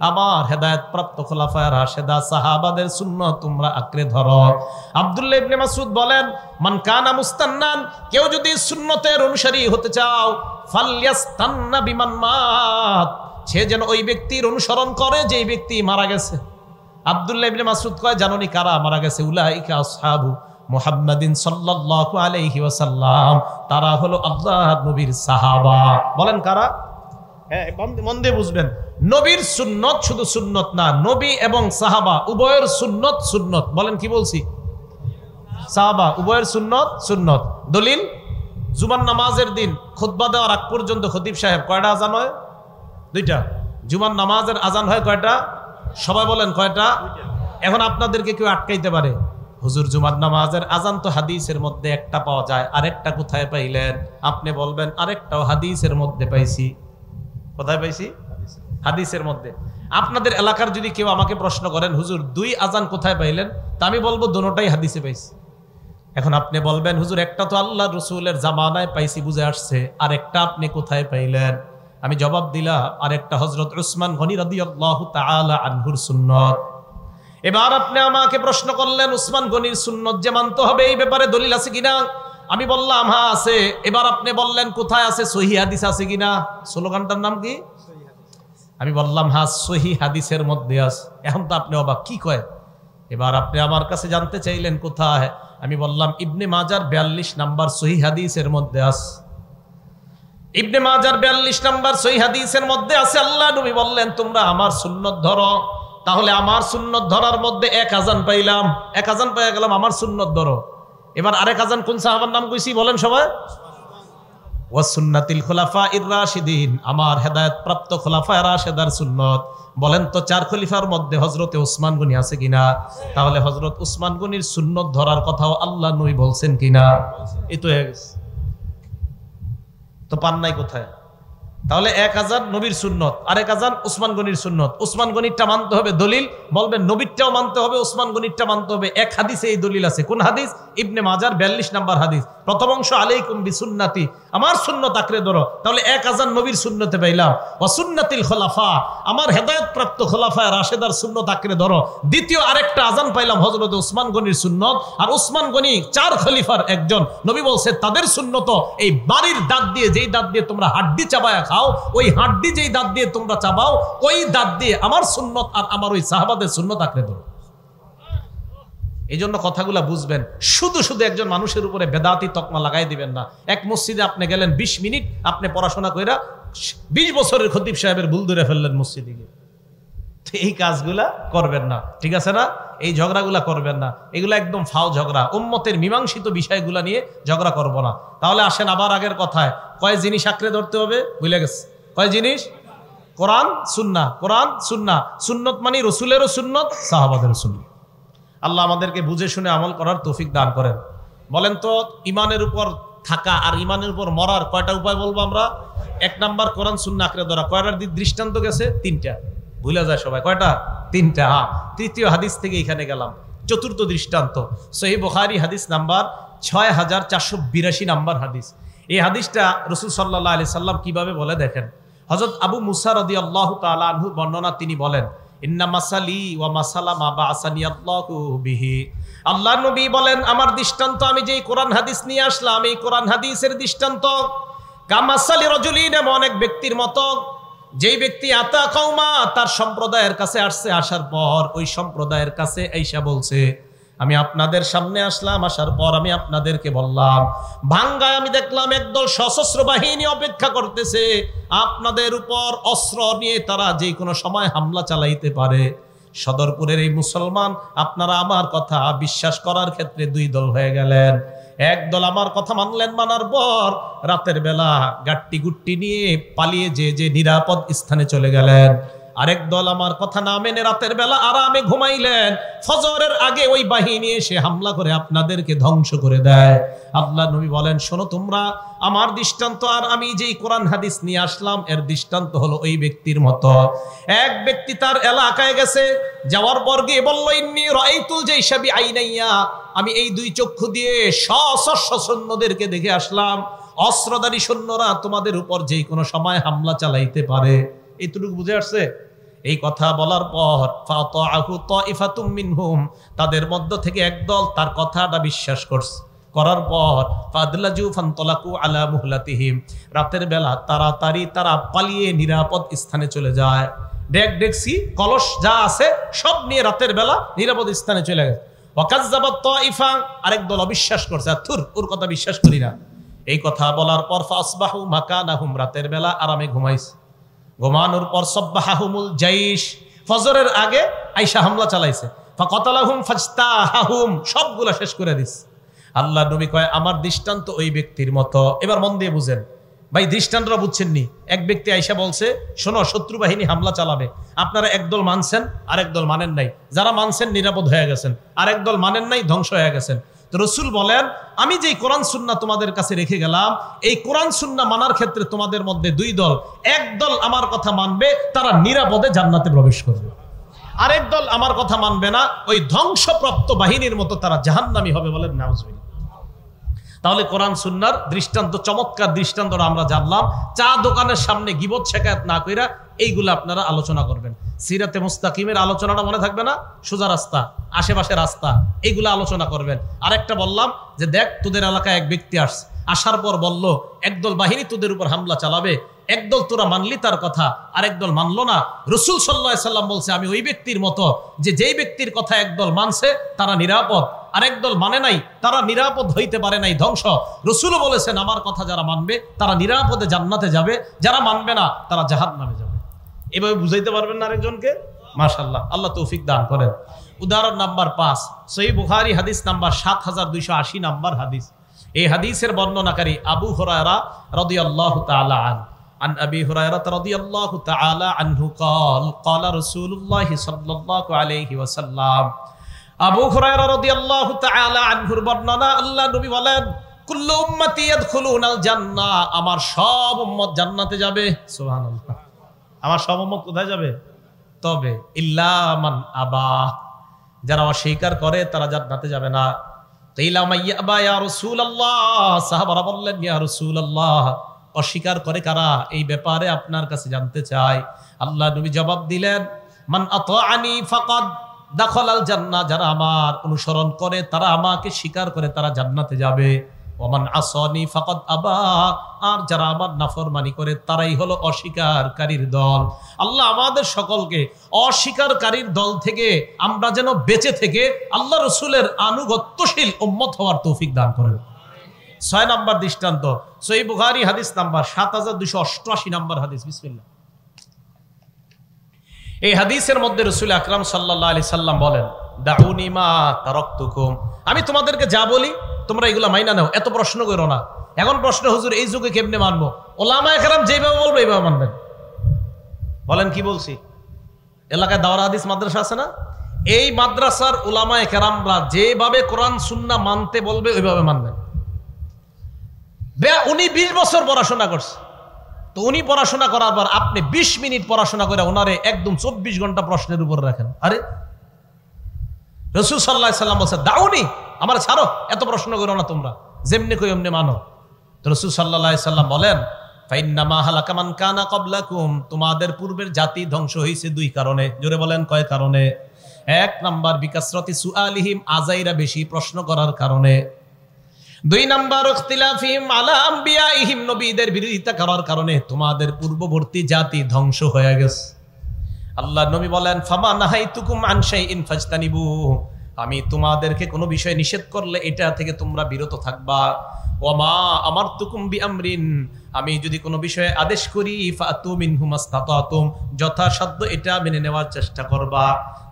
আমার হেদায়ত প্রাপ্ত খোলাফায় রাশেদা সাহাবাদের শূন্য তোমরা আঁকড়ে ধরো। আব্দুল্লাহ ইবনে মাসুদ বলেন, মান কানা মুস্তান্নান, কেউ যদি সুন্নতের অনুসারী হতে চাও ফাল্যাস্তান্না বিমান মাত। সে যেন ওই ব্যক্তির অনুসরণ করে যেই ব্যক্তি মারা গেছে। আব্দুল্লাহ ইবনে মাসুদ কয়, জাননি কারা মারা গেছে? উলাইকা আসহাবু মুহাম্মাদিন সাল্লাল্লাহু আলাইহি ওয়াসাল্লাম। তারা হলো আল্লাহ নবীর সাহাবা। বলেন কারা? হ্যাঁ মন- মন দিয়ে বুঝবেন। নবীর সুন্নত শুধু সুন্নত না, নবী এবং সাহাবা, উভয়ের সুন্নত সুন্নত। বলেন কি বলছি? সাহাবা, উভয়ের সুন্নত সুন্নত। দলিল, জুমার নামাজের দিন খুতবা দেওয়ার আগ পর্যন্ত খতিব সাহেব কয়টা আজান হয়? দুইটা। জুমার নামাজের আজান হয় কয়টা? সবাই বলেন কয়টা? এখন আপনাদেরকে কেউ আটকাইতে পারে। হুজুর, জুমার নামাজের আজান তো হাদিসের মধ্যে একটা পাওয়া যায়, আরেকটা কোথায় পাইলেন? আপনি বলবেন, আরেকটাও হাদিসের মধ্যে পাইছি। কোথায় পাইছি? হাদিসের মধ্যে। আপনাদের এলাকার যদি কেউ আমাকে প্রশ্ন করেন, হুজুর, দুই আজান কোথায় পাইলেন? তা আমি বলব দুটোটাই হাদিসে পাইছি। এখন আপনি বলবেন, হুজুর, একটা তো আল্লাহ রসুলের জামানায় পাইছি, বুঝে আসছে। আর একটা আপনি কোথায় পাইলেন? আমি জবাব দিলাম আর একটা হজরত উসমান গনি রাদিয়াল্লাহু তাআলা আনহুর সুন্নত। এবার আপনি আমাকে প্রশ্ন করলেন, উসমান গনির সুন্নত যে মানতে হবে, এই ব্যাপারে দলিল আছে কিনা? আমি বললাম হ্যাঁ আছে। এবার আপনি বললেন, কোথায় আছে? সহি হাদিস আছে কিনা স্লোগানটার নাম কি? আমি বললাম হ্যাঁ সহি হাদিসের মধ্যে আছে। এখন তো আপনি অবাক, কি কয়? এবার আপনি আমার কাছে জানতে চাইলেন, কোথায়? আমি বললাম, ইবনে মাজার বিয়াল্লিশ নাম্বার সহি হাদিসের মধ্যে আস। ইবনে মাজার বিয়াল্লিশ নাম্বার সহি হাদিসের মধ্যে আছে, আল্লাহ নবী বললেন, তোমরা আমার সুন্নত ধরো। তাহলে আমার সুন্নত ধরার মধ্যে এক আজান পাইলাম। এক আজান পাইয়া গেলাম, আমার সুন্নত ধরো। এবার আরেক আজান কোন সাহাবার নাম কইছি বলেন সবাই? ওয়াসুন্নাতিল খোলাফা ইরাশিদিন রাশিদিন, আমার হেদায়েত প্রাপ্ত খোলাফা রাশেদার সুন্নত। বলেন তো চার খলিফার মধ্যে হজরতে উসমান গনি আছে কিনা? তাহলে হজরত উসমান গনির সুন্নত ধরার কথাও আল্লাহ নই বলছেন কিনা? এ তো পান নাই কোথায়? তাহলে এক হাজার নবীর সুন্নত, আরেক হাজার উসমান গনির সুন্নত। উসমান গনিরটা মানতে হবে দলিল, বলবেন নবীরটাও মানতে হবে, উসমান গনিরটা মানতে হবে। এক হাদিসে এই দলিল আছে। কোন হাদিস? ইবনে মাজার বিয়াল্লিশ নাম্বার হাদিস। প্রথম অংশ, আলাইকুম বিসুন্নাতি। আমার সুন্নত আঁকড়ে ধরো, তাহলে এক হাজার নবীর সুন্নতে পাইলাম। অসুন্নাতিল খোলাফা, আমার হেদায়ত প্রাপ্ত খোলাফা রাশেদার সুন্নত আঁকড়ে ধরো। দ্বিতীয় আরেকটা আজান পাইলাম হজরত উসমান গনির সুন্নত, আর উসমান গনি চার খলিফার একজন। নবী বলছে, তাদের সুন্নত এই বাড়ির দাঁত দিয়ে, যেই দাঁত দিয়ে তোমরা হাড্ডি চাবায়া খাও, ওই হাড্ডি যেই দাঁত দিয়ে তোমরা চাবাও, ওই দাঁত দিয়ে আমার সুন্নত আর আমার ওই সাহাবাদের সুন্নত আঁকড়ে ধরো। এই জন্য কথাগুলা বুঝবেন। শুধু শুধু একজন মানুষের উপরে বেদাতি তকমা লাগাই দিবেন না। এক মসজিদে আপনি গেলেন ২০ মিনিট, আপনি পড়াশোনা কইরা বিশ বছরের খতিব সাহেবের ভুল ধরে ফেললেন মসজিদে গিয়ে। এই কাজগুলা করবেন না, ঠিক আছে না? এই ঝগড়াগুলা করবেন না। এগুলা একদম ফাও ঝগড়া। উম্মতের মীমাংসিত বিষয়গুলা নিয়ে ঝগড়া করব না। তাহলে আসেন আবার আগের কথায়। কয় জিনিস আঁকড়ে ধরতে হবে? ভুলে গেছে। কয় জিনিস? কোরআন সুন্না কোরআন সুন্না সুন্নত মানে রসুলেরও সুন্নত, সাহাবাদেরও সুন্নত। আল্লাহ আমাদেরকে বুঝে শুনে আমল করার তৌফিক দান করেন। বলেন তো ইমানের উপর থাকা আর ইমানের উপর মরার কয়টা উপায় বলব আমরা? এক নাম্বার, কোরআন শূন্য আঁকড়ে ধরা কয়টার দিক দৃষ্টান্ত গেছে? তিনটা। ভুলে যায় সবাই। কয়টা? তিনটা। হ্যাঁ। তৃতীয় হাদিস থেকে এখানে গেলাম। চতুর্থ দৃষ্টান্ত। সহি বখারি হাদিস নাম্বার ছয় হাজার চারশো বিরাশি নাম্বার হাদিস। এই হাদিসটা রসুল সাল্লাহ আলি সাল্লাম কীভাবে বলে দেখেন? হজরত আবু মুসা রদি আল্লাহ তালু বর্ণনা তিনি বলেন আল্লাহ নবী বলেন, আমার দৃষ্টান্ত, আমি যেই কোরআন হাদিস নিয়ে আসলাম, এই কোরআন হাদিসের দৃষ্টান্ত কামাসালি রজুলিন এমন অনেক ব্যক্তির মতো, যেই ব্যক্তি আতা কৌমা তার সম্প্রদায়ের কাছে আসছে, আসার পর ওই সম্প্রদায়ের কাছে এইসা বলছে আমি আপনাদের সামনে আসলাম, আসার পর আমি আপনাদেরকে বললাম, ভাঙ্গায় আমি দেখলাম একদল সশস্ত্র বাহিনী অপেক্ষা করতেছে। আপনাদের উপর অস্ত্র নিয়ে তারা যে কোনো সময় হামলা চালাইতে পারে। সদরপুরের এই মুসলমান, আপনারা আমার কথা বিশ্বাস করার ক্ষেত্রে দুই দল হয়ে গেলেন। এক দল আমার কথা মানলেন, মানার পর রাতের বেলা গাট্টি গুট্টি নিয়ে পালিয়ে যে যে নিরাপদ স্থানে চলে গেলেন। আরেক দল আমার কথা না মেনে রাতের বেলা আরামে ঘুমাইলেন। ফজরের আগে ওই বাহিনী এসে হামলা করে আপনাদেরকে ধ্বংস করে দেয়। আল্লাহ নবী বলেন, শোনো তোমরা, আমার দৃষ্টান্ত আর আমি যেই কোরআন হাদিস নিয়ে আসলাম, এর দৃষ্টান্ত হলো ওই ব্যক্তির মতো। এক ব্যক্তি তার এলাকায় গেছে, যাওয়ার পর গিয়ে বলল, ইন্নি রাইতুল যে হিসাবে আইনাইয়া, আমি এই দুই চক্ষু দিয়ে সশস্ত্র সৈন্যদেরকে দেখে আসলাম। অস্ত্রধারী সৈন্যরা তোমাদের উপর যে কোনো সময় হামলা চালাইতে পারে। এইটুকু বুঝে আসছে? এই কথা বলার পর মিনহুম, তাদের মধ্য থেকে একদল তার কথাটা বিশ্বাস করছে। করার পর ফাদলাজু ফান্তলাকু আলা মুহলাতিহিম, রাতের বেলা তাড়াতাড়ি তারা পালিয়ে নিরাপদ স্থানে চলে যায়। ডেক ডেকসি কলস যা আছে সব নিয়ে রাতের বেলা নিরাপদ স্থানে চলে গেছে। ওয়াকাজ্জাবাত তাইফা, আরেক দল অবিশ্বাস করছে থুর ওর কথা বিশ্বাস করি না। এই কথা বলার পর ফাসবাহু মাকানাহুম, রাতের বেলা আরামে ঘুমাইছে। ঘুমানোর পর সব্বাহুমুল জাইশ। ফজরের আগে আইসা হামলা চালাইছে। ফাকতালাহুম ফাজতাহাহুম, সবগুলা শেষ করে দিস আল্লাহ নবী কয়, আমার দৃষ্টান্ত ওই ব্যক্তির মতো। এবার মন দিয়ে বুঝেন। ভাই দৃষ্টান্তরা বুঝছেননি? এক ব্যক্তি আইসা বলছে, শোনো, শত্রু বাহিনী হামলা চালাবে। আপনারা একদল মানছেন আর একদল মানেন নাই। যারা মানছেন নিরাপদ হয়ে গেছেন আর একদল মানেন নাই, ধ্বংস হয়ে গেছেন। তো রসুল বলেন, আমি যেই কোরআন সুন্না তোমাদের কাছে রেখে গেলাম, এই কোরআন সুন্না মানার ক্ষেত্রে তোমাদের মধ্যে দুই দল, এক দল আমার কথা মানবে, তারা নিরাপদে জান্নাতে প্রবেশ করবে। আরেক দল আমার কথা মানবে না, ওই ধ্বংসপ্রাপ্ত বাহিনীর মতো তারা জাহান্নামি হবে বলেন নাউজবিল্লাহ। তাহলে কোরআন সুন্নার দৃষ্টান্ত, চমৎকার দৃষ্টান্তটা আমরা জানলাম। চা দোকানের সামনে গিবত শেখায়ত না কইরা এইগুলো আপনারা আলোচনা করবেন। সিরাতে মুস্তাকিমের আলোচনাটা মনে থাকবে না? সোজা রাস্তা, আশেপাশে রাস্তা এইগুলো আলোচনা করবেন। আরেকটা বললাম যে দেখ, তোদের এলাকায় এক ব্যক্তি আসছে। আসার পর বলল, একদল বাহিনী তোদের উপর হামলা চালাবে। একদল তোরা মানলি তার কথা আর একদল মানলো না। রসুল সাল্লাহ সাল্লাম বলছে, আমি ওই ব্যক্তির মতো যে যেই ব্যক্তির কথা একদল মানছে, তারা নিরাপদ। আর একদল মানে নাই, তারা নিরাপদ হইতে পারে নাই, ধ্বংস। রসুলও বলেছেন, আমার কথা যারা মানবে, তারা নিরাপদে জান্নাতে যাবে। যারা মানবে না, তারা জাহাদ নামে যাবে। এভাবে বুঝাইতে পারবেন না আরেকজনকে মাশাল্লাহ আল্লাহ তৌফিক দান করেন উদাহরণ নাম্বার পাঁচ সই বুখারি হাদিস নাম্বার সাত হাজার দুইশো আশি নাম্বার হাদিস এই হাদিসের বর্ণনাকারী আবু হরায়রা রাদিয়াল্লাহু তাআলা আন عن أبي هريرة رضي الله تعالى عنه قال قال رسول الله صلى الله عليه وسلم আবু হুরায়রা রাদিয়াল্লাহু তাআলা আনহুর বর্ণনা আল্লাহ নবী বলেন কুল্লু উম্মতি ইয়াদখুলুনাল জান্নাহ আমার সব উম্মত জান্নাতে যাবে সুবহানাল্লাহ আমার সব উম্মত কোথায় যাবে? তবে ইল্লা মান আবা। যারা অস্বীকার করে, তারা জান্নাতে যাবে না। তো ইলা মাইয়া আবা ইয়া রাসূলুল্লাহ। সাহাবারা বললেন, ইয়া রাসূলুল্লাহ। অস্বীকার করে কারা? এই ব্যাপারে আপনার কাছে জানতে চাই। আল্লাহ নবী জবাব দিলেন, মান আতাআনি ফাকাদ দাখলাল জান্নাহ। যারা আমার অনুসরণ করে, তারা আমাকে স্বীকার করে তারা জান্নাতে যাবে। ওমান আসনি ফাকাদ আবা। আর যারা আমার নাফরমানি করে, তারাই হলো অস্বীকারীর দল। আল্লাহ আমাদের সকলকে অস্বীকারীর দল থেকে আমরা যেন বেঁচে থেকে আল্লাহ রসুলের আনুগত্যশীল উম্মত হওয়ার তৌফিক দান করেন। ছয় নাম্বার দৃষ্টান্ত সই বুখারি হাদিস নাম্বার সাত হাজার দুশো অষ্টআশি নাম্বার হাদিস। বিসমিল্লা এই হাদিসের মধ্যে রসুল আকরাম সাল্লাহ আলি সাল্লাম বলেন, দাউনি মা তারক্তুকুম। আমি তোমাদেরকে যা বলি তোমরা এগুলা মাইনা নাও, এত প্রশ্ন করো না। এখন প্রশ্ন, হুজুর, এই যুগে কেমনে মানবো? ওলামা একরাম যেভাবে বলব, এইভাবে মানবেন। বলেন কি বলছি? এলাকায় দাওয়ার হাদিস মাদ্রাসা আছে না? এই মাদ্রাসার ওলামা একরামরা যেভাবে কোরআন, সুন্না মানতে বলবে, ওইভাবে মানবেন। উনি বিশ বছর পড়াশোনা করছে। তো উনি পড়াশোনা করার পর আপনি বিশ মিনিট পড়াশোনা করে ওনারে একদম চব্বিশ ঘণ্টা প্রশ্নের উপর রাখেন। আরে? রসুল সাল্লাহ সাল্লাম বলছে দাউনি আমার ছাড়ো, এত প্রশ্ন করো না তোমরা। যেমনি কই এমনি মানো। তো রসুল সাল্লাহ সাল্লাম বলেন হালাকামান কানা কবলাকুম তোমাদের পূর্বের জাতি ধ্বংস হয়েছে দুই কারণে। জোরে বলেন কয় কারণে? এক নাম্বার, বিকাশরতি সুআলিহিম, আজাইরা বেশি প্রশ্ন করার কারণে। দুই নাম্বার, ইখতিলাফিহিম আলা আম্বিয়াইহিম, নবীদের বিরোধিতা করার কারণে তোমাদের পূর্ববর্তী জাতি ধ্বংস হয়ে গেছে। আল্লাহ নবী বলেন, ফামা নাহাইতুকুম আন শাইইন ফাজতানিবু আমি তোমাদেরকে কোনো বিষয়ে নিষেধ করলে এটা থেকে তোমরা বিরত থাকবা। ওমা আমার তুকুম বি আমরিন আমি যদি কোনো বিষয়ে আদেশ করি ফাতু মিনহুম আস্তাতাতুম। যথাসাধ্য এটা মেনে নেওয়ার চেষ্টা করবা।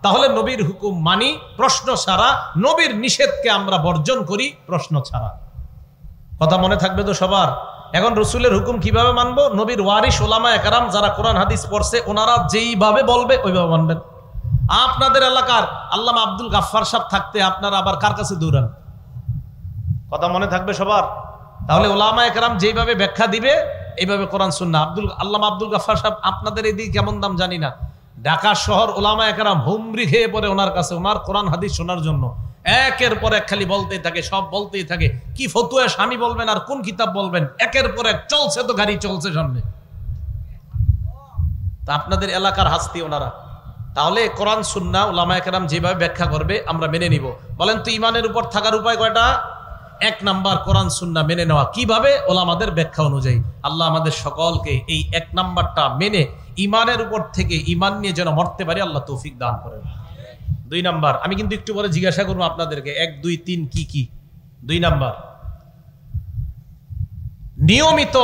তাহলে নবীর হুকুম মানি, প্রশ্ন ছাড়া নবীর নিষেধকে আমরা বর্জন করি, প্রশ্ন ছাড়া। কথা মনে থাকবে তো সবার? এখন রসুলের হুকুম কীভাবে মানবো? নবীর ওয়ারিস ওলামা একরাম যারা কোরআন হাদিস পড়ছে, ওনারা যেইভাবে বলবে, ওইভাবে মানবেন। আপনাদের এলাকার আল্লামা আব্দুল গাফার সাহেব থাকতে আপনারা আবার কার কাছে দৌড়ান? কথা মনে থাকবে সবার। তাহলে ওলামা একরাম যেইভাবে ব্যাখ্যা দিবে, এইভাবে কোরআন শুননা আব্দুল, আল্লামা আব্দুল গাফার সাহেব আপনাদের এদিকে কেমন দাম জানি না। ঢাকা শহর ওলামা একরাম হুমরি খেয়ে পড়ে ওনার কাছে। ওনার কোরআন, হাদিস শোনার জন্য। একের পর এক খালি বলতেই থাকে, সব বলতেই থাকে। কি ফতুয়া স্বামী বলবেন আর কোন কিতাব বলবেন? একের পর এক চলছে তো গাড়ি চলছে সামনে। তা আপনাদের এলাকার হাস্তি ওনারা। তাহলে কোরআন সুন্না ওলামা একরাম যেভাবে ব্যাখ্যা করবে, আমরা মেনে নিব। বলেন তো ইমানের উপর থাকার উপায় কয়টা? এক নাম্বার, কোরআন সুন্না মেনে নেওয়া। কীভাবে? ওলামাদের ব্যাখ্যা অনুযায়ী। আল্লাহ আমাদের সকলকে এই এক নাম্বারটা মেনে ইমানের উপর থেকে ইমান নিয়ে যেন মরতে পারি, আল্লাহ তৌফিক দান করেন। দুই নাম্বার, আমি কিন্তু একটু পরে জিজ্ঞাসা করব আপনাদেরকে, এক, দুই, তিন, কি কি? দুই নাম্বার, নিয়মিত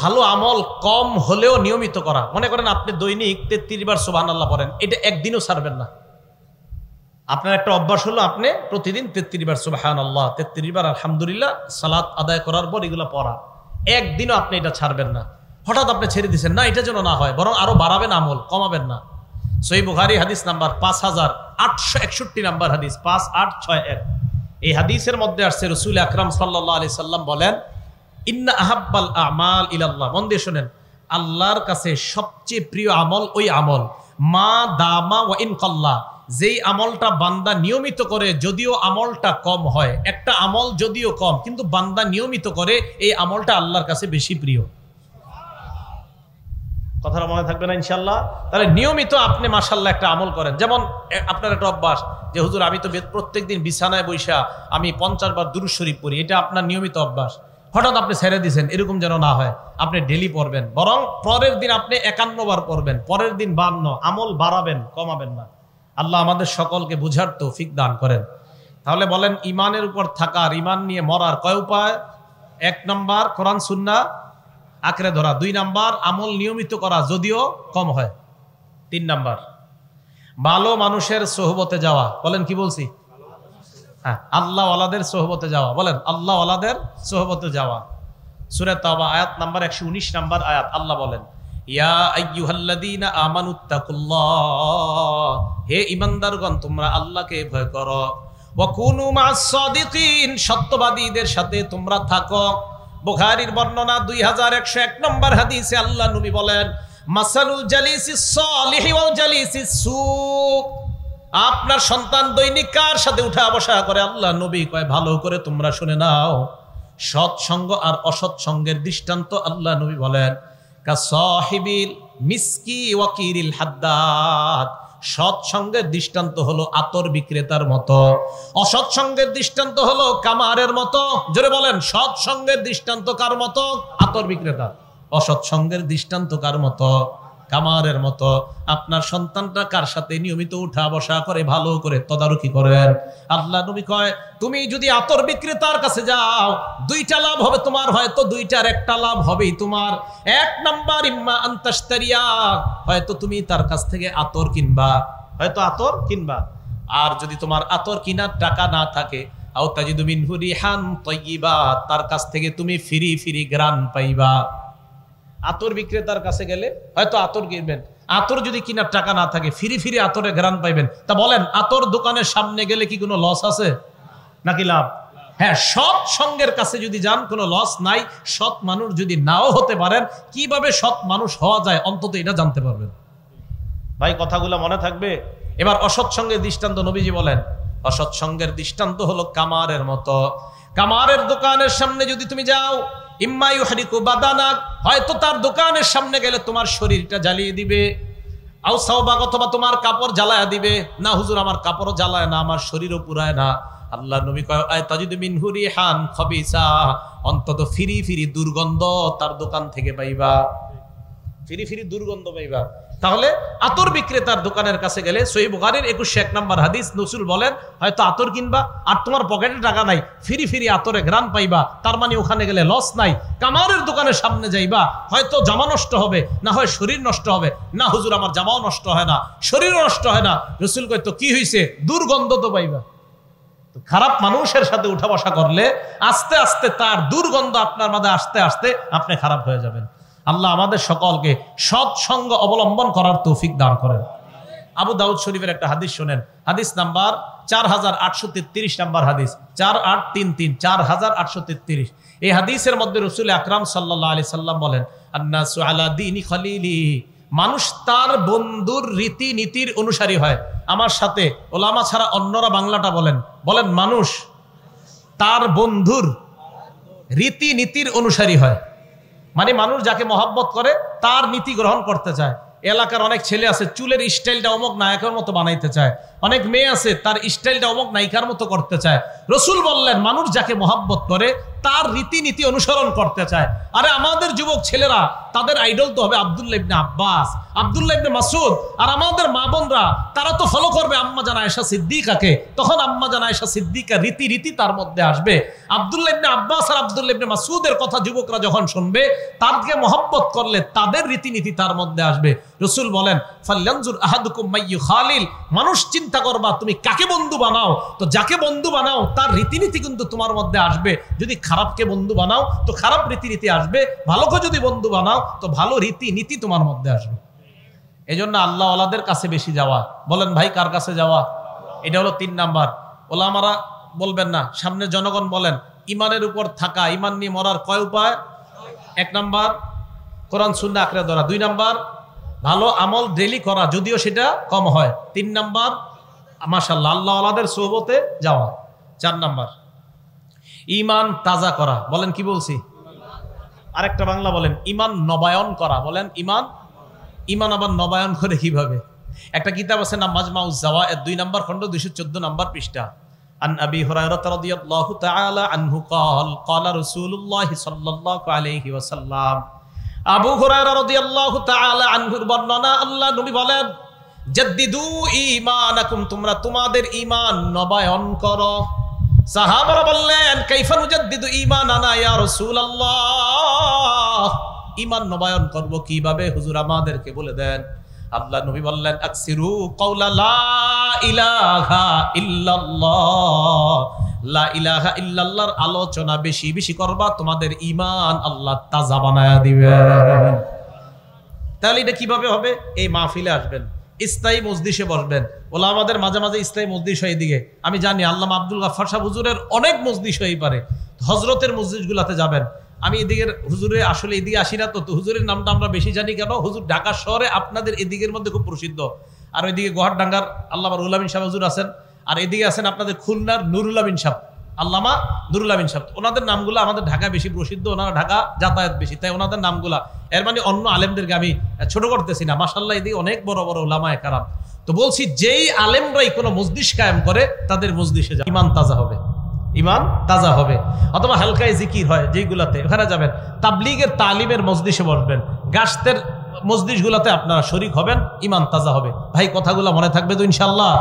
ভালো আমল কম হলেও নিয়মিত করা। মনে করেন আপনি দৈনিক তেত্রিশ বার সোবান আল্লাহ পড়েন, এটা একদিনও ছাড়বেন না। আপনার একটা অভ্যাস হলো আপনি প্রতিদিন তেত্রিশ বার সুবাহান আল্লাহ তেত্রিশ বার আলহামদুলিল্লাহ সালাত আদায় করার পর এগুলো পড়া। একদিনও আপনি এটা ছাড়বেন না। হঠাৎ আপনি ছেড়ে দিচ্ছেন না, এটা যেন না হয়, বরং আরও বাড়াবেন আমল, কমাবেন না। সই বুখারি হাদিস নাম্বার পাঁচ হাজার আটশো একষট্টি নাম্বার হাদিস, পাঁচ আট ছয় এক। এই হাদিসের মধ্যে আসছে, রসুল আকরাম সাল্লাহ আলি সাল্লাম বলেন ইন্না আহাব্বাল আমাল ইলাল্লাহ। মন দিয়ে শোনেন, আল্লাহর কাছে সবচেয়ে প্রিয় আমল ওই আমল। মা দামা ওয়া ইনকাল্লা যেই আমলটা বান্দা নিয়মিত করে, যদিও আমলটা কম হয়। একটা আমল যদিও কম, কিন্তু বান্দা নিয়মিত করে, এই আমলটা আল্লাহর কাছে বেশি প্রিয়। কথাটা মনে থাকবে না ইনশাল্লাহ তাহলে নিয়মিত আপনি মাসাল্লাহ একটা আমল করেন। যেমন আপনার একটা অভ্যাস যে, হুজুর, আমি তো প্রত্যেক দিন বিছানায় বৈশা আমি পঞ্চাশ বার দুরুজ শরীফ পড়ি। এটা আপনার নিয়মিত অভ্যাস। হঠাৎ আপনি ছেড়ে দিয়েছেন এরকম যেন না হয়। আপনি ডেলি পড়বেন। বরং পরের দিন আপনি একান্ন বার পড়বেন। পরের দিন বান্ন, আমল বাড়াবেন, কমাবেন না। আল্লাহ আমাদের সকলকে বুঝার তৌফিক দান করেন। তাহলে বলেন, ইমানের উপর থাকার ইমান নিয়ে মরার কয় উপায়? এক নম্বর, কোরআন, সুন্না। আঁকড়ে ধরা। দুই নাম্বার, আমল নিয়মিত করা, যদিও কম হয়। তিন নাম্বার, ভালো মানুষের সোহবতে যাওয়া। বলেন, কি বলছি? হ্যাঁ আল্লাহ সোহবতে যাওয়া। বলেন আল্লাহ সোহবতে যাওয়া। সুরে আয়াত নাম্বার একশো উনিশ নাম্বার আয়াত, আল্লাহ বলেন হে ইমানদারগণ তোমরা আল্লাহকে ভয় করো। সত্যবাদীদের সাথে তোমরা থাকো। বুখারীর বর্ণনা 2101 নম্বর হাদিসে আল্লাহ নবী বলেন, মাসালুল জালিসিস সালিহি ওয়াল জালিসিস সু আপনার সন্তান দৈনিক কার সাথে উঠা বসা করে? আল্লাহ নবী কয়, ভালো করে তোমরা শুনে নাও। সৎসঙ্গ আর অসৎ সঙ্গের দৃষ্টান্ত আল্লাহ নবী বলেন। সৎসঙ্গের দৃষ্টান্ত হলো আতর বিক্রেতার মতো। অসৎ সঙ্গের দৃষ্টান্ত হলো কামারের মতো। জোরে বলেন সৎসঙ্গের দৃষ্টান্ত কার মতো? আতর বিক্রেতা। অসৎ সঙ্গের দৃষ্টান্ত কার মতো? কামারের মতো। আপনার সন্তানটা কার সাথে নিয়মিত উঠা বসা করে, ভালো করে তদারকি করেন? আল্লাহ নবী কয়, তুমি যদি আতর বিক্রেতার কাছে যাও, দুইটা লাভ হবে তোমার, হয়তো দুইটার একটা লাভ হবেই তোমার। এক নাম্বার ইম্মা আন্তাস্তারিয়া হয়তো তুমি তার কাছ থেকে আতর কিনবা। হয়তো আতর কিনবা। আর যদি তোমার আতর কিনার টাকা না থাকে, আও তাজিদু মিনহু রিহান তার কাছ থেকে তুমি ফিরি ফিরি গ্রান পাইবা। আতর বিক্রেতার কাছে গেলে হয়তো আতর কিনবেন। আতর যদি কিনার টাকা না থাকে, ফিরি ফিরি আতরে গ্রান পাইবেন। তা বলেন, আতর দোকানের সামনে গেলে কি কোনো লস আছে? নাকি লাভ? হ্যাঁ সৎ সঙ্গের কাছে যদি যান, কোনো লস নাই। সৎ মানুষ যদি নাও হতে পারেন, কীভাবে সৎ মানুষ হওয়া যায় অন্তত এটা জানতে পারবেন। ভাই, কথাগুলো মনে থাকবে? এবার অসৎ সঙ্গের দৃষ্টান্ত নবীজি বলেন, অসৎ সঙ্গের দৃষ্টান্ত হলো কামারের মতো। কামারের দোকানের সামনে যদি তুমি যাও ইম্মায়ু হারিকু বাদানাক, হয়তো তার দোকানের সামনে গেলে তোমার শরীরটা জ্বালিয়ে দিবে আউ সাওবাক অথবা তোমার কাপড় জ্বালায় দিবে। না, হুজুর, আমার কাপড়ও জ্বালায় না, আমার শরীরও পুরায় না। আল্লাহ নবী মিনহুরি হান খবিসা অন্তত ফিরি ফিরি দুর্গন্ধ তার দোকান থেকে পাইবা। ফিরি ফিরি দুর্গন্ধ পাইবা। তাহলে আতর বিক্রেতার দোকানের কাছে গেলে সই বুখারের একুশে এক নম্বর হাদিস নসুল বলেন, হয়তো আতর কিনবা আর তোমার পকেটে টাকা নাই, ফিরি ফিরি আতরে গ্রান পাইবা, তার মানে ওখানে গেলে লস নাই, কামারের দোকানের সামনে যাইবা, হয়তো জামা নষ্ট হবে, না হয় শরীর নষ্ট হবে, না হুজুর আমার জামাও নষ্ট হয় না, শরীরও নষ্ট হয় না। রসুল কয়, তো কি হয়েছে দুর্গন্ধ তো পাইবা। খারাপ মানুষের সাথে উঠা বসা করলে আস্তে আস্তে তার দুর্গন্ধ আপনার মাঝে আস্তে আস্তে আপনি খারাপ হয়ে যাবেন। আল্লাহ আমাদের সকলকে সৎসঙ্গ অবলম্বন করার তৌফিক দান করেন। আবু দাউদ শরীফের একটা হাদিস শোনেন। হাদিস নাম্বার চার হাজার আটশো তেত্রিশ নাম্বার হাদিস। চার আট তিন তিন, চার হাজার আটশো তেত্রিশ। এই হাদিসের মধ্যে রসুল আকরাম সাল্লাহ আলি সাল্লাম বলেন, আন্নাসু আলা দিনী মানুষ তার বন্ধুর রীতি নীতির অনুসারী হয়। আমার সাথে ওলামা ছাড়া অন্যরা বাংলাটা বলেন। বলেন, মানুষ তার বন্ধুর রীতি নীতির অনুসারী হয়। মানে মানুষ যাকে মহাব্বত করে, তার নীতি গ্রহণ করতে চায়। এলাকার অনেক ছেলে আছে, চুলের স্টাইলটা অমুক নায়কের মতো বানাইতে চায়। অনেক মেয়ে আছে, তার স্টাইলটা অমুক নায়িকার মতো করতে চায়। রসুল বললেন, মানুষ যাকে মহাব্বত করে, তার রীতিনীতি অনুসরণ করতে চায়। আরে আমাদের যুবক ছেলেরা, তাদের আইডল তো হবে আবদুল্লাহ ইবনে আব্বাস, আবদুল্লাহ ইবনে মাসুদ আর আমাদের মা বোনরা, তারা তো ফলো করবে আম্মা জানা আয়েশা সিদ্দিকাকে। তখন আম্মা জানা আয়েশা সিদ্দিকা রীতি রীতি তার মধ্যে আসবে। আবদুল্লাহ ইবনে আব্বাস আর আবদুল্লাহ ইবনে মাসুদের কথা যুবকরা যখন শুনবে তারকে মহব্বত করলে তাদের রীতিনীতি তার মধ্যে আসবে। রসুল বলেন ফাল্লানজুর আহাদুকুম মাইয়ু খালিল। মানুষ চিন্তা করবা, তুমি কাকে বন্ধু বানাও? তো যাকে বন্ধু বানাও, তার রীতিনীতি কিন্তু তোমার মধ্যে আসবে। যদি খারাপকে বন্ধু বানাও, তো খারাপ রীতিনীতি আসবে। ভালোকে যদি বন্ধু বানাও, তো ভালো রীতি নীতি তোমার মধ্যে আসবে। এই জন্য আল্লাহ ওলাদের কাছে বেশি যাওয়া। বলেন, ভাই, কার কাছে যাওয়া? এটা হলো তিন নাম্বার। ওলামারা বলবেন না, সামনে জনগণ বলেন, ইমানের উপর থাকা, ইমান নিয়ে মরার কয় উপায়? এক নাম্বার, কোরআন শূন্য আঁকড়ে ধরা। দুই নাম্বার, ভালো আমল ডেলি করা, যদিও সেটা কম হয়। তিন নাম্বার মাসাল্লাহ আল্লাহ আল্লাহদের সোহবতে যাওয়া চার নাম্বার ইমান তাজা করা বলেন কি বলছি আরেকটা বাংলা বলেন ইমান নবায়ন করা বলেন ইমান ইমান আবার নবায়ন করে কিভাবে একটা কিতাব আছে না মাজমাউজ জাওয়া এর দুই নম্বর খণ্ড দুইশো চোদ্দ নম্বর পৃষ্ঠা عن أبي هريرة رضي الله تعالى عنه قال قال رسول الله صلى الله عليه وسلم আবু হুরায়রা রাদিয়াল্লাহু তাআলা আনহুর বর্ণনা আল্লাহ নবী বলেন জাদ্দিদু ঈমানাকুম, তোমরা তোমাদের ঈমান নবায়ন করো। সাহাবারা বললেন, কাইফা নুজাদ্দিদু ঈমানানা ইয়া রাসূলুল্লাহ? ঈমান নবায়ন করব কীভাবে? হুজুর আমাদেরকে বলে দেন। আল্লাহ নবী বললেন, আকসিরু কওলা লা ইলাহা ইল্লাল্লাহ। লা ইলাহা ইল্লাল্লাহর আলোচনা বেশি বেশি করবা, তোমাদের ইমান আল্লাহ তাজা বানায়া দিবেন। তাহলে এটা কীভাবে হবে? এই মাহফিলে আসবেন। স্থায়ী মসজিষে বসবেন। ওলা আমাদের মাঝে মাঝে স্থায়ী মসজিদ হয় এদিকে। আমি জানি আল্লাহ আব্দুল গাফার সাহ হুজুরের অনেক মসজিদ হয়ে পারে। হজরতের মসজিদগুলাতে যাবেন। আমি এদিকের হুজুরে আসলে এদিকে আসি না তো হুজুরের নামটা আমরা বেশি জানি কেন? হুজুর ঢাকা শহরে আপনাদের এদিকের মধ্যে খুব প্রসিদ্ধ। আর ওইদিকে গোহারডাঙ্গার আল্লাহ রুলামিন সাহেব হুজুর আছেন। আর এদিকে আছেন আপনাদের খুলনার নুরুল আমিন সাহেব। আল্লামা নুরুল আমিন সাহেব। ওনাদের নামগুলো আমাদের ঢাকা বেশি প্রসিদ্ধ, ওনারা ঢাকা যাতায়াত বেশি, তাই ওনাদের নামগুলা, এর মানে অন্য আলেমদেরকে আমি ছোট করতেছি না মাসাল্লাহ এদিকে অনেক বড় বড় ওলামায় কারাম তো বলছি, যেই আলেমরাই কোনো মসজিদ কায়েম করে, তাদের মসজিদে যায় ইমান তাজা হবে। ইমান তাজা হবে। অথবা হালকায় জিকির হয় যেইগুলাতে, ওখানে যাবেন। তাবলিগের তালিমের মসজিদে বসবেন। গাছতের মসজিদগুলোতে আপনারা শরিক হবেন, ইমান তাজা হবে। ভাই, কথাগুলো মনে থাকবে তো ইনশাল্লাহ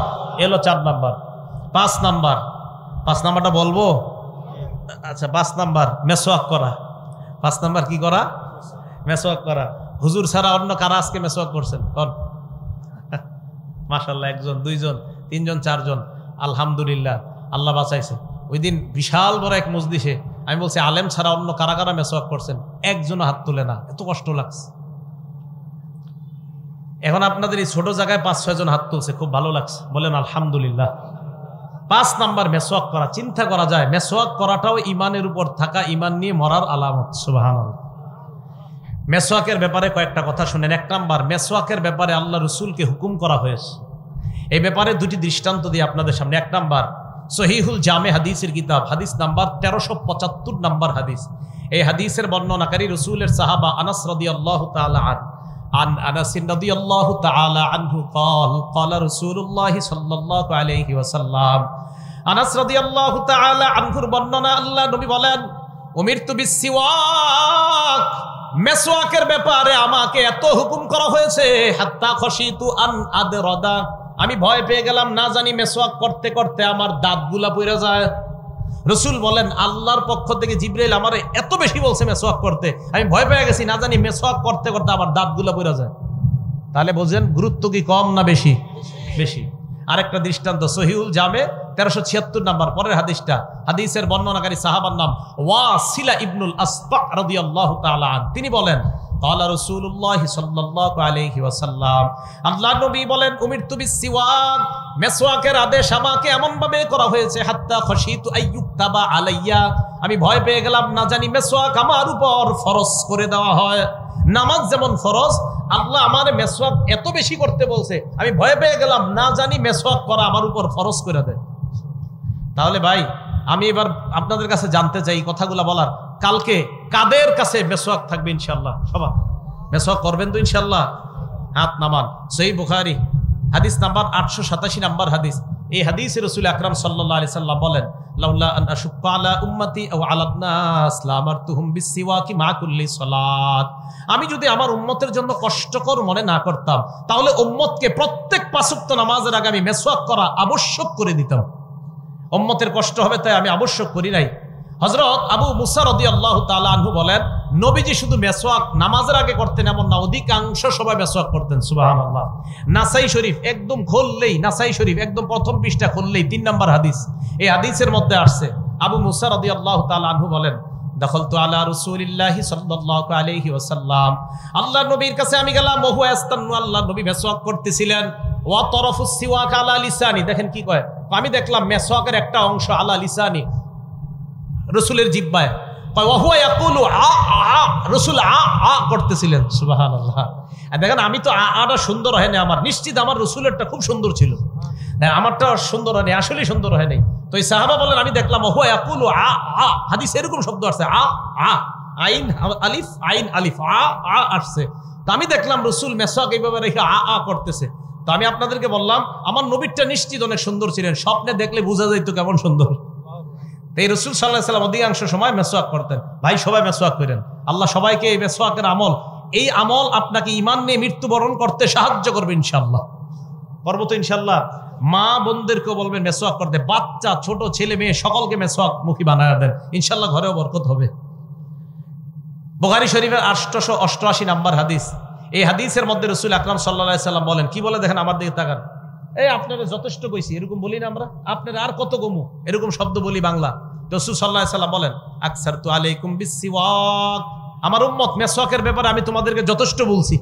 এলো চার নাম্বার। পাঁচ নাম্বার। পাঁচ নাম্বারটা বলব? আচ্ছা পাঁচ নাম্বার, মেসোয়াক করা। পাঁচ নাম্বার কি করা? মেসোয়াক করা। হুজুর ছাড়া অন্য কারা আজকে মেসোয়াক করছেন? কন? মাসাল্লাহ একজন, দুইজন, তিনজন, চারজন। আলহামদুলিল্লাহ, আল্লাহ বাঁচাইছে। ওই দিন বিশাল বড় এক মসজিষে আমি বলছি, আলেম ছাড়া অন্য কারা কারা মেসোয়াক করছেন? একজনও হাত তোলে না। এত কষ্ট লাগছে। এখন আপনাদের এই ছোট জায়গায় পাঁচ ছয় জন হাত তুলছে, খুব ভালো লাগছে। বলেন, আলহামদুলিল্লাহ। পাঁচ নাম্বার মেসোয়াক করা চিন্তা করা যায় মেসোয়াক করাটাও ইমানের উপর থাকা, ইমান নিয়ে মরার আলামত সুবাহান মেসোয়াকের ব্যাপারে কয়েকটা কথা শুনেন। এক নাম্বার মেসোয়াকের ব্যাপারে আল্লাহ রসুলকে হুকুম করা হয়েছে। এই ব্যাপারে দুটি দৃষ্টান্ত দিয়ে আপনাদের সামনে। এক নাম্বার, সহিহুল জামে হাদিসের কিতাব, হাদিস নাম্বার তেরোশো পঁচাত্তর নাম্বার হাদিস। এই হাদিসের বর্ণনাকারী রসুলের সাহাবা আনাস রদি আল্লাহ তালান عن انس رضي الله تعالى عنه قال قال رسول الله صلى الله عليه وسلم আনাস রাদিয়াল্লাহু তাআলা আনহুর বর্ণনা আল্লাহ নবী বলেন উমিরতু বিসিওয়াক মেসওয়াকের ব্যাপারে আমাকে এত হুকুম করা হয়েছে হাত্তা খসিতু আন আদরাদা আমি ভয় পেয়ে গেলাম না জানি মেসওয়াক করতে করতে আমার দাঁতগুলা পড়ে যায় রসুল বলেন, আল্লাহর পক্ষ থেকে জিব্রাইল আমার এত বেশি বলছে মেসোয়াক করতে। আমি ভয় পেয়ে গেছি, না জানি মেসোয়াক করতে করতে আমার দাঁতগুলো পড়ে যায়। তাহলে বোঝেন, গুরুত্ব কি কম না বেশি? বেশি। আরেকটা দৃষ্টান্ত, সহিউল জামে তেরোশো ছিয়াত্তর নাম্বার, পরের হাদিসটা। হাদিসের বর্ণনাকারী সাহাবার নাম ওয়া সিলা ইবনুল আসফা রাদিয়াল্লাহু তাআলা তিনি বলেন কালা রসুল্লাহ আল্লাহ নবী বলেন উমির তুমি সিওয়াক আদেশ আমাকে এমনভাবে করা হয়েছে, হাত্তা আইয়ুক্তাবা আলাইয়া। আমি ভয় পেয়ে গেলাম, না জানি আমার উপর করে দেওয়া হয়। নামাজ যেমন ফরজ, আল্লাহ আমার মেসোয়াক এত বেশি করতে বলছে, আমি ভয় পেয়ে গেলাম, না জানি মেসওয়াক করা আমার উপর ফরজ করে দেয়। তাহলে ভাই, আমি এবার আপনাদের কাছে জানতে চাই কথাগুলো বলার। কালকে কাদের কাছে মেসোয়াক থাকবে ইনশাল্লাহ সবার। মেসোয়াক করবেন তো ইনশাল্লাহ হাত নামান। সেই বুখারি। হাদিস নাম্বার আটশো সাতাশি নাম্বার হাদিস। এই হাদিসে রসুল আকরাম সাল্লাহ সাল্লাম বলেন মা কুল্লি সালাত। আমি যদি আমার উম্মতের জন্য কষ্টকর মনে না করতাম, তাহলে উম্মতকে প্রত্যেক পাঁচক্ত নামাজের আগে আমি মেসওয়াক করা আবশ্যক করে দিতাম। উম্মতের কষ্ট হবে, তাই আমি আবশ্যক করি নাই। হজরত আবু মুসার আল্লাহ আনহু বলেন, নবীজি শুধু মেসোয়াক নামাজের আগে করতেন এমন না, অধিকাংশ সবাই মেসোয়াক করতেন সুবাহ নাসাই শরীফ একদম খুললেই, নাসাই শরীফ একদম প্রথম পৃষ্ঠা খুললেই তিন নম্বর হাদিস। এই হাদিসের মধ্যে আসছে, আবু মুসার আদি আল্লাহ আনহু বলেন আল্লাহ আল্লাহ আমি আল্লাহ আমি দেখলাম মেসোয়াকের একটা অংশ আলা লিসানি রসুলের জিব্বায়। রসুল আ আ করতেছিলেন। সুবাহান আল্লাহ দেখেন, আমি তো আটা সুন্দর হয়নি আমার। নিশ্চিত আমার রসুলেরটা খুব সুন্দর ছিল। হ্যাঁ আমারটা সুন্দর হয়নি, আসলেই সুন্দর হয়নি। তো এই সাহাবা বলেন, আমি দেখলাম ওহু ইয়াকুল আ আ। হাদিস এরকম শব্দ আসছে, আ আ। আইন, আলিফ আইন, আলিফ, আ আ আসছে। তো আমি দেখলাম, রসুল মেসক এইভাবে রেখে আ আ করতেছে। তো আমি আপনাদেরকে বললাম, আমার নবীরটা নিশ্চিত অনেক সুন্দর ছিলেন। স্বপ্নে দেখলে বোঝা যাইতো কেমন সুন্দর। এই রসুল সাল্লাহ সাল্লাম অধিকাংশ সময় মেসোয়াক করতেন। ভাই, সবাই মেসোয়াক করেন। আল্লাহ সবাইকে এই মেসোয়াকের আমল, এই আমল আপনাকে ইমান নিয়ে মৃত্যুবরণ করতে সাহায্য করবে ইনশাল্লাহ করব তো ইনশাল্লাহ মা বোনদেরকেও বলবেন মেসোয়াক করতে। বাচ্চা, ছোট ছেলে মেয়ে, সকলকে মেসোয়াক মুখী বানায় দেন। ইনশাল্লাহ ঘরেও বরকত হবে। বোখারি শরীফের আটশো অষ্টআশি নাম্বার হাদিস। এই হাদিসের মধ্যে রসুল আকরাম সাল্লাহ সাল্লাম বলেন, কি বলে দেখেন আমার দিকে তাকান? এই আপনারা যথেষ্ট কইছি, এরকম বলি না আমরা। আপনারা আর কত কমু এরকম শব্দ বলি বাংলা। রসুল সাল্লাহ সাল্লাম বলেন আকসার তু আলাইকুম বিসিওয়াক আমার উম্মত, মেসওয়াকের ব্যাপারে আমি তোমাদেরকে যথেষ্ট বলছি।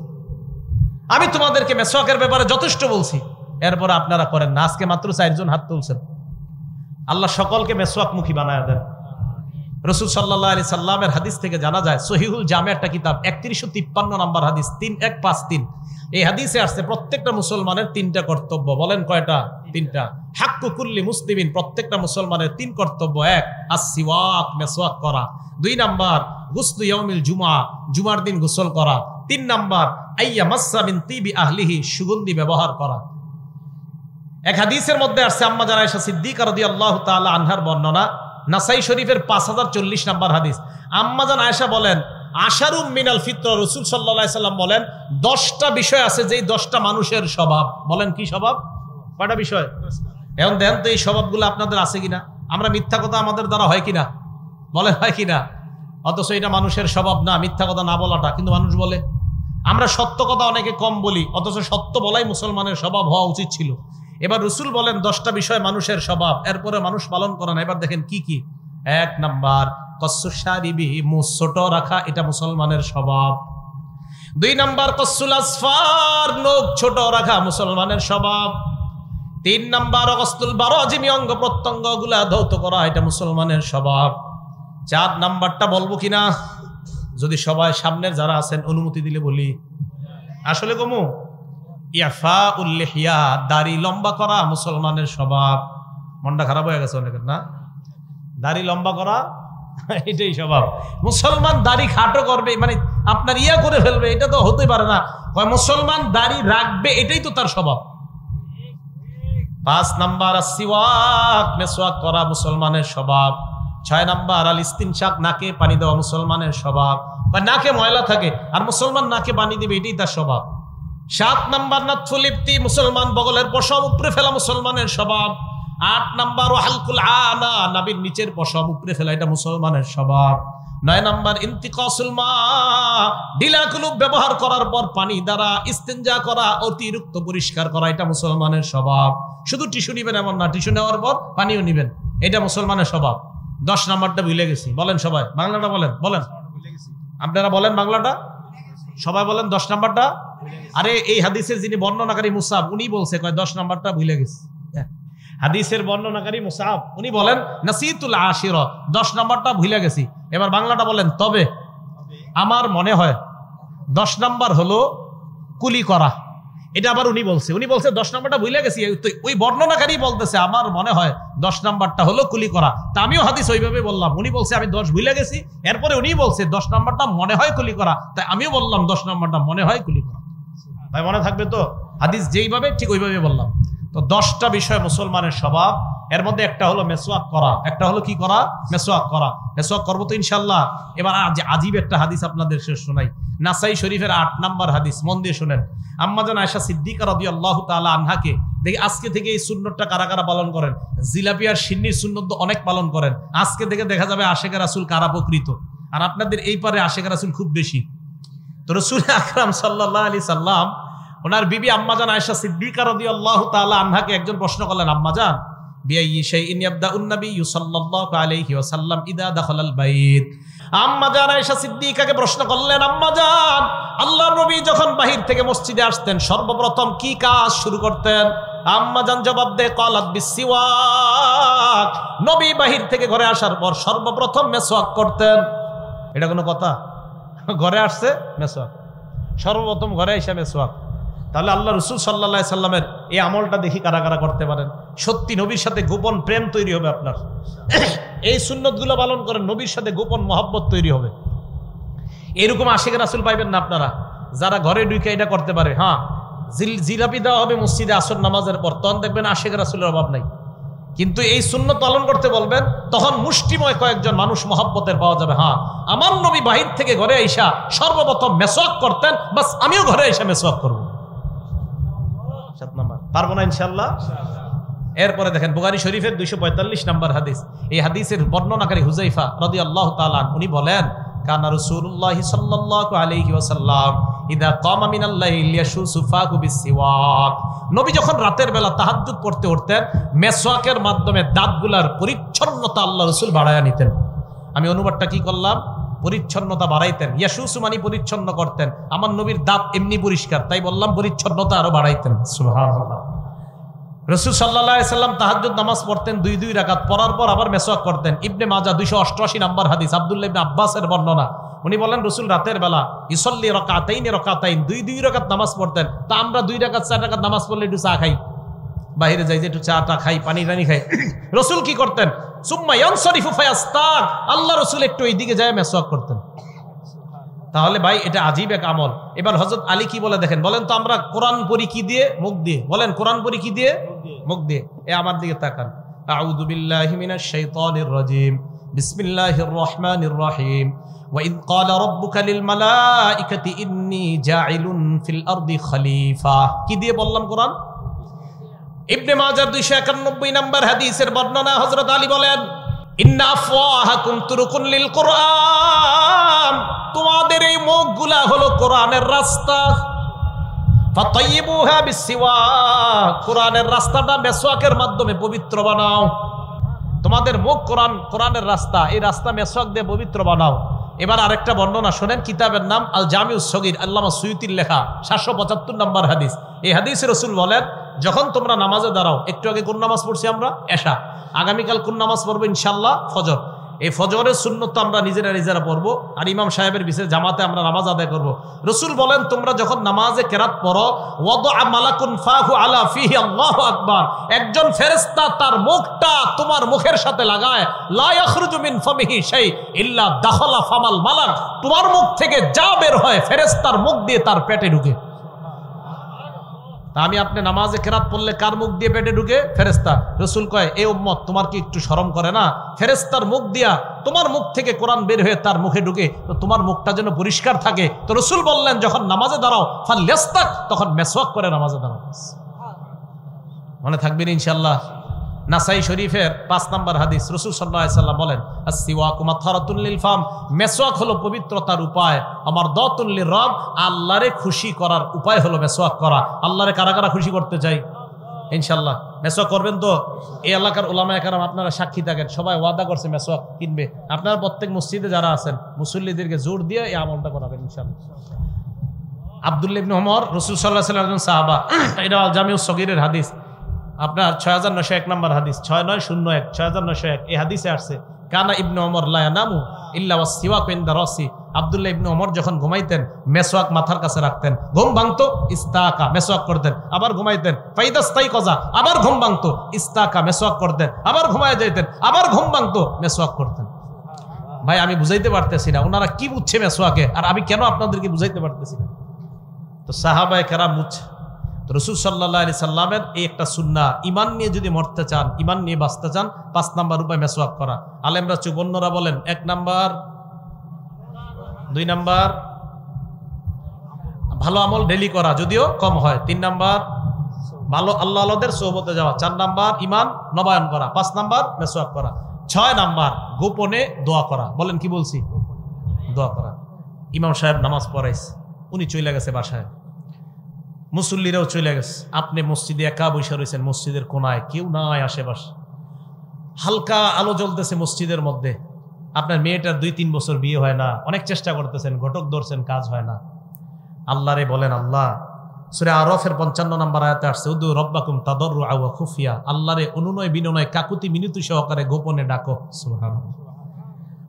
আমি তোমাদেরকে মেসওয়াকের ব্যাপারে যথেষ্ট বলছি। এরপর আপনারা করেন না, আজকে মাত্র চারজন হাত তুলছেন। আল্লাহ সকলকে মেসওয়াক মুখী বানায় দেন। রসুল সাল্লাহ আলি সাল্লামের হাদিস থেকে জানা যায়, সহিহুল জামে একটা কিতাব, একত্রিশশো তিপ্পান্ন নাম্বার হাদিস, তিন এক পাঁচ তিন। এই হাদিসে আসছে, প্রত্যেকটা মুসলমানের তিনটা কর্তব্য। বলেন কয়টা? তিনটা। হাক্কুকুল্লি মুসলিমিন, প্রত্যেকটা মুসলমানের তিন কর্তব্য। এক আসিওয়াক মেসওয়াক করা। দুই নাম্বার, গুসলু ইয়াউমিল জুমা জুমার দিন গোসল করা। তিন নাম্বার, আইয়া মাসাবিন তিবি আহলিহি, সুগন্ধি ব্যবহার করা। এক হাদিসের মধ্যে আসছে, আম্মা জানা এসা সিদ্দিক রাদিয়াল্লাহু তাআলা আনহার বর্ণনা, নাসাই শরীফের পাঁচ হাজার চল্লিশ নাম্বার হাদিস। আম্মাজান আয়সা বলেন আশারুম মিনাল ফিত্র, রসুল সাল্লা সাল্লাম বলেন, দশটা বিষয় আছে যেই দশটা মানুষের স্বভাব। বলেন কি স্বভাব? কয়টা বিষয়? এখন দেন তো এই স্বভাবগুলো আপনাদের আছে কিনা? আমরা মিথ্যা কথা আমাদের দ্বারা হয় কিনা? বলেন, হয় কিনা? অথচ এটা মানুষের স্বভাব না, মিথ্যা কথা না বলাটা। কিন্তু মানুষ বলে, আমরা সত্য কথা অনেকে কম বলি, অথচ সত্য বলাই মুসলমানের স্বভাব হওয়া উচিত ছিল। এবার রসুল বলেন, দশটা বিষয় মানুষের স্বভাব, এরপরে মানুষ পালন করেন এবার দেখেন কি কি? এক নাম্বার কসুসারিবি মুখ ছোট রাখা, এটা মুসলমানের স্বভাব। দুই নাম্বার, কসুল আসফার নোক ছোট রাখা, মুসলমানের স্বভাব। তিন নাম্বার অগস্তুল বারো জিমি অঙ্গ প্রত্যঙ্গগুলা ধৌত করা, এটা মুসলমানের স্বভাব। চার নাম্বারটা বলব কিনা? যদি সবাই সামনের যারা আছেন, অনুমতি দিলে বলি। আসলে কমু ইয়াফা উল্লেহিয়া দাড়ি লম্বা করা, মুসলমানের স্বভাব। মনটা খারাপ হয়ে গেছে অনেকের, না? দাড়ি লম্বা করা এটাই স্বভাব। মুসলমান দাড়ি খাটো করবে মানে আপনার ইয়া করে ফেলবে, এটা তো হতে পারে না। মুসলমান দাড়ি রাখবে, এটাই তো তার স্বভাব। পাঁচ নাম্বার সিওয়াক মেসওয়াক করা মুসলমানের স্বভাব। ছয় নাম্বার, আল ইস্তিনশাক, নাকে পানি দেওয়া মুসলমানের স্বভাব। বা নাকে ময়লা থাকে, আর মুসলমান নাকে পানি দিবে, এটাই তার স্বভাব। সাত নাম্বার নাথলিপ্তি মুসলমান বগলের পশম উপরে ফেলা মুসলমানের স্বভাব। আট নাম্বার ও হালকুল আনা নাবির নিচের পশম উপরে ফেলা, এটা মুসলমানের স্বভাব। নয় নাম্বার, ইন্তিকাসুল মা ডিলাকুলুপ ব্যবহার করার পর পানি দ্বারা ইস্তেঞ্জা করা, অতিরিক্ত পরিষ্কার করা, এটা মুসলমানের স্বভাব। শুধু টিস্যু নিবেন এমন না, টিস্যু নেওয়ার পর পানিও নিবেন, এটা মুসলমানের স্বভাব। দশ নাম্বারটা ভুলে গেছি, বলেন সবাই, বাংলাটা বলেন বলেন। আপনারা বলেন বাংলাটা? সবাই বলেন দশ নাম্বারটা? আরে, এই হাদিসের যিনি বর্ণনাকারী মুসাব, উনি বলছে, কয়, দশ নাম্বারটা ভুলে গেছি। হাদিসের বর্ণনাকারী মুসাব উনি বলেন, নাসিতুল আশির দশ নাম্বারটা ভুলে গেছি। এবার বাংলাটা বলেন, তবে আমার মনে হয় দশ নাম্বার হলো কুলি করা। এটা আবার উনি বলছে। উনি বলছে, দশ নম্বরটা ভুলে গেছি। ওই বর্ণনাকারী বলতেছে, আমার মনে হয় দশ নাম্বারটা হলো কুলি করা। তা আমিও হাদিস ওইভাবে বললাম। উনি বলছে, আমি দশ ভুলে গেছি। এরপরে উনি বলছে, দশ নাম্বারটা মনে হয় কুলি করা। তাই আমিও বললাম, দশ নম্বরটা মনে হয় কুলি করা। ভাই, মনে থাকবে তো? হাদিস যেইভাবে, ঠিক ওইভাবে বললাম। তো দশটা বিষয় মুসলমানের স্বভাব। এর মধ্যে একটা হলো মেসোয়াক করা, একটা হলো কি করা? মেসোয়াক করা। মেসোয়াক করব তো ইনশাল্লাহ এবার আজ আজীব একটা হাদিস আপনাদের শেষ শোনাই। নাসাই শরীফের আট নাম্বার হাদিস, মন দিয়ে শুনেন। আম্মাজান আয়সা সিদ্দিকা রবি আল্লাহ তালা আনহাকে দেখি আজকে থেকে এই সুন্নতটা কারা কারা পালন করেন? জিলাপি আর সিন্নির সুন্নত অনেক পালন করেন। আজকে থেকে দেখা যাবে আশেখা রাসুল কারা প্রকৃত? আর আপনাদের এই পারে আশেখা রাসুল খুব বেশি। তো রসুল আকরাম সাল্লাহ আলি সাল্লাম ওনার বিবি আম্মাজান আয়সা সিদ্দিকা রদি আল্লাহ তালা আনহাকে একজন প্রশ্ন করলেন আম্মাজান প্রশ্ন করলেন, আম্মা জান আল্লাহর নবী যখন বাহির থেকে মসজিদে আসতেন, সর্বপ্রথম কি কাজ শুরু করতেন? আম্মা জান জবাব দেয়, কলাত নবী বাহির থেকে ঘরে আসার পর সর্বপ্রথম মেসওয়াক করতেন। এটা কোনো কথা? ঘরে আসছে, মেসওয়াক। সর্বপ্রথম ঘরে এসে মেসওয়াক। তাহলে আল্লাহ রসুল সাল্লা সাল্লামের এই আমলটা দেখি কারা কারা করতে পারেন। সত্যি নবীর সাথে গোপন প্রেম তৈরি হবে আপনার। এই সুন্নতগুলো পালন করেন নবীর সাথে গোপন মহব্বত তৈরি হবে। এরকম আশেখ রাসুল পাইবেন না আপনারা। যারা ঘরে ঢুকে এটা করতে পারে। হ্যাঁ জিল জিলাপি দেওয়া হবে মসজিদে আসর নামাজের পর। তখন দেখবেন আশেখ রাসুলের অভাব নাই। কিন্তু এই সুন্নত পালন করতে বলবেন, তখন মুষ্টিময় কয়েকজন মানুষ মহব্বতের পাওয়া যাবে। হ্যাঁ আমার নবী বাহির থেকে ঘরে আইসা সর্বপ্রথম মেসোয়াক করতেন, বাস আমিও ঘরে এসে মেসোয়াক করব। সাত পারব না ইনশাল্লাহ এরপরে দেখেন বুগারি শরীফের দুইশো পঁয়তাল্লিশ হাদিস। এই হাদিসের বর্ণনাকারী হুজাইফা রদি আল্লাহ তালান উনি বলেন নবী যখন রাতের বেলা তাহাজ্জুদ পড়তে উঠতেন, মেসওয়াকের মাধ্যমে দাঁতগুলার পরিচ্ছন্নতা আল্লাহ রসুল বাড়ায়া নিতেন। আমি অনুবাদটা কি করলাম? পরিচ্ছন্নতা বাড়াইতেন। ইয়াসুসু পরিচ্ছন্ন করতেন। আমার নবীর দাঁত এমনি পরিষ্কার, তাই বললাম পরিচ্ছন্নতা আরও বাড়াইতেন। রসুল সাল্লাহ সাল্লাম তাহাজুদ নামাজ পড়তেন দুই দুই রাকাত, পড়ার পর আবার মেসওয়াক করতেন। ইবনে মাজা দুইশো অষ্টআশি নাম্বার হাদিস, আবদুল্লাহ ইবনে আব্বাসের বর্ণনা। উনি বলেন, রসুল, রাতের বেলা ইসল্লি রকাতাইন রকাতাইন দুই দুই রাকাত নামাজ পড়তেন। তা আমরা দুই রাকাত, চার রাকাত নামাজ পড়লে একটু চা খাই। বাইরে যাই যে একটু চা টা খাই পানি টানি খাই রসুল কি করতেন সুম্মা ইয়ানসরিফু ফায়াস্তাক আল্লাহ রসুল একটু এইদিকে যায় মেসওয়াক করতেন তাহলে ভাই এটা আজীব এক আমল এবার হজরত আলী কি বলে দেখেন বলেন তো আমরা কোরআন পড়ি কি দিয়ে মুখ দিয়ে বলেন কোরআন পড়ি কি দিয়ে মুখ দিয়ে এ আমার দিকে তাকান আউযু বিল্লাহি মিনাশ শাইতানির রাজিম বিসমিল্লাহির রহমানির রহিম وإذ قال ربك للملائكة إني جاعل في الأرض خليفة কি দিয়ে বললাম কোরআন ইবনে মাজার দুইশো একানব্বই নম্বর হাদিসের বর্ণনা হজরত আলী বলেন তোমাদের এই মুখগুলা হলো কোরআনের রাস্তা। কোরআনের রাস্তাটা মেসওয়াকের মাধ্যমে পবিত্র বানাও। তোমাদের মুখ কোরআন, কোরআনের রাস্তা, এই রাস্তা মেসওয়াক দিয়ে পবিত্র বানাও। এবার আরেকটা বর্ণনা শোনেন, কিতাবের নাম আল জামিউ সগির, আল্লামা সুইতির লেখা, সাতশো পঁচাত্তর নম্বর হাদিস। এই হাদিসে রসুল বলেন, যখন তোমরা নামাজে দাঁড়াও, একটু আগে কোন নামাজ পড়ছি আমরা? এশা। আগামীকাল কোন নামাজ পড়ব? ইনশাল্লাহ ফজর। এই ফজরের সুন্নত আমরা নিজেরা নিজেরা পড়ব, আর ইমাম সাহেবের বিশেষ জামাতে আমরা নামাজ আদায় করব। রসুল বলেন, তোমরা যখন নামাজে কেরাত পড়ো আল্লাহু আকবার। একজন ফেরেশতা তার মুখটা তোমার মুখের সাথে লাগায় শাই, ইল্লা দাখালা ফামাল মালাক। তোমার মুখ থেকে যা বের হয়, ফেরেশতার মুখ দিয়ে তার পেটে ঢুকে। আমি আপনি নামাজে খেরাত পড়লে কার মুখ দিয়ে পেটে ঢুকে? ফেরেস্তা রসুল কয় এ উম্মত তোমার কি একটু সরম করে না? ফেরেস্তার মুখ দিয়া তোমার মুখ থেকে কোরআন বের হয়ে তার মুখে ঢুকে তো তোমার মুখটা যেন পরিষ্কার থাকে। তো রসুল বললেন যখন নামাজে দাঁড়াও ফাল লেস্তাক তখন মেসওয়াক করে নামাজে দাঁড়াও। মনে থাকবেন ইনশাল্লাহ নাসাই শরীফের পাঁচ নাম্বার হাদিস রসুল সাল্লাম বলেন আসিওয়াকুমাথরাতুল্লিল ফাম। মেসোয়াক হলো পবিত্রতার উপায়, আমার দতুল্লির রব, আল্লাহরে খুশি করার উপায় হলো মেসোয়াক করা। আল্লাহরে কারা কারা খুশি করতে চাই? ইনশাল্লাহ মেসোয়াক করবেন তো? এই এলাকার ওলামা কারাম আপনারা সাক্ষী থাকেন, সবাই ওয়াদা করছে মেসোয়াক কিনবে। আপনারা প্রত্যেক মসজিদে যারা আছেন, মুসল্লিদেরকে জোর দিয়ে এই আমলটা করাবেন ইনশাল্লাহ আবদুল্লিবন ওমর, রসুল সাল্লাহ সাল্লাম সাহাবা, এটা জামিউ সগিরের হাদিস। আপনার ছয় হাজার নশো এক নম্বর হাদিস, ছয় নয় শূন্য এক, ছয় হাজার নশো এক, এই হাদিসে আসছে, কানা ইবনে ওমর লায়া নামু ইল্লা সিওয়া পেন্দা রসি। আবদুল্লাহ ইবনে ওমর যখন ঘুমাইতেন মেসোয়াক মাথার কাছে রাখতেন, ঘুম ভাঙতো? ইস্তাকা। মেসোয়াক করতেন, আবার ঘুমাইতেন ফাইদাস্তাই কজা আবার ঘুম ভাঙতো, ইস্তাকা। মেসোয়াক করতেন, আবার ঘুমায় যাইতেন, আবার ঘুম ভাঙতো মেসোয়াক করতেন। ভাই, আমি বুঝাইতে পারতেছি না, ওনারা কি বুঝছে মেসোয়াকে আর আমি কেন আপনাদেরকে বুঝাইতে পারতেছি না? তো সাহাবায় কেরা বুঝছে। রসুল সাল্লাহ আলি সাল্লামের এই একটা সুন্না ইমান নিয়ে যদি মরতে চান ইমান নিয়ে বাঁচতে চান, পাঁচ নাম্বার উপায় মেসওয়াক করা। আলেমরা চুপ, অন্যরা বলেন, এক নাম্বার, দুই নাম্বার, ভালো আমল ডেলি করা, যদিও কম হয়। তিন নাম্বার, ভালো আল্লাহ আল্লাহদের সোহবতে যাওয়া। চার নাম্বার ইমান নবায়ন করা। পাঁচ নাম্বার, মেসওয়াক করা। ছয় নাম্বার, গোপনে দোয়া করা। বলেন, কি বলছি? দোয়া করা। ইমাম সাহেব নামাজ পড়াইছে। উনি চলে গেছে বাসায়। মুসল্লিরাও চলে গেছে। আপনি মসজিদে একা বৈশা রয়েছেন, মসজিদের কোনায় কেউ নাই আশেপাশে। হালকা আলো জ্বলতেছে মসজিদের মধ্যে। আপনার মেয়েটার দুই তিন বছর বিয়ে হয় না। অনেক চেষ্টা করতেছেন, ঘটক ধরছেন, কাজ হয় না। আল্লাহ রে বলেন, আল্লাহ, সুরে আরফের পঞ্চান্ন নম্বর আয়াতে আসছে, উদু রব্বাকুম তাদর আওয়া খুফিয়া। আল্লাহরে অনুনয় বিনয়, কাকুতি মিনতি সহকারে গোপনে ডাকো সুহান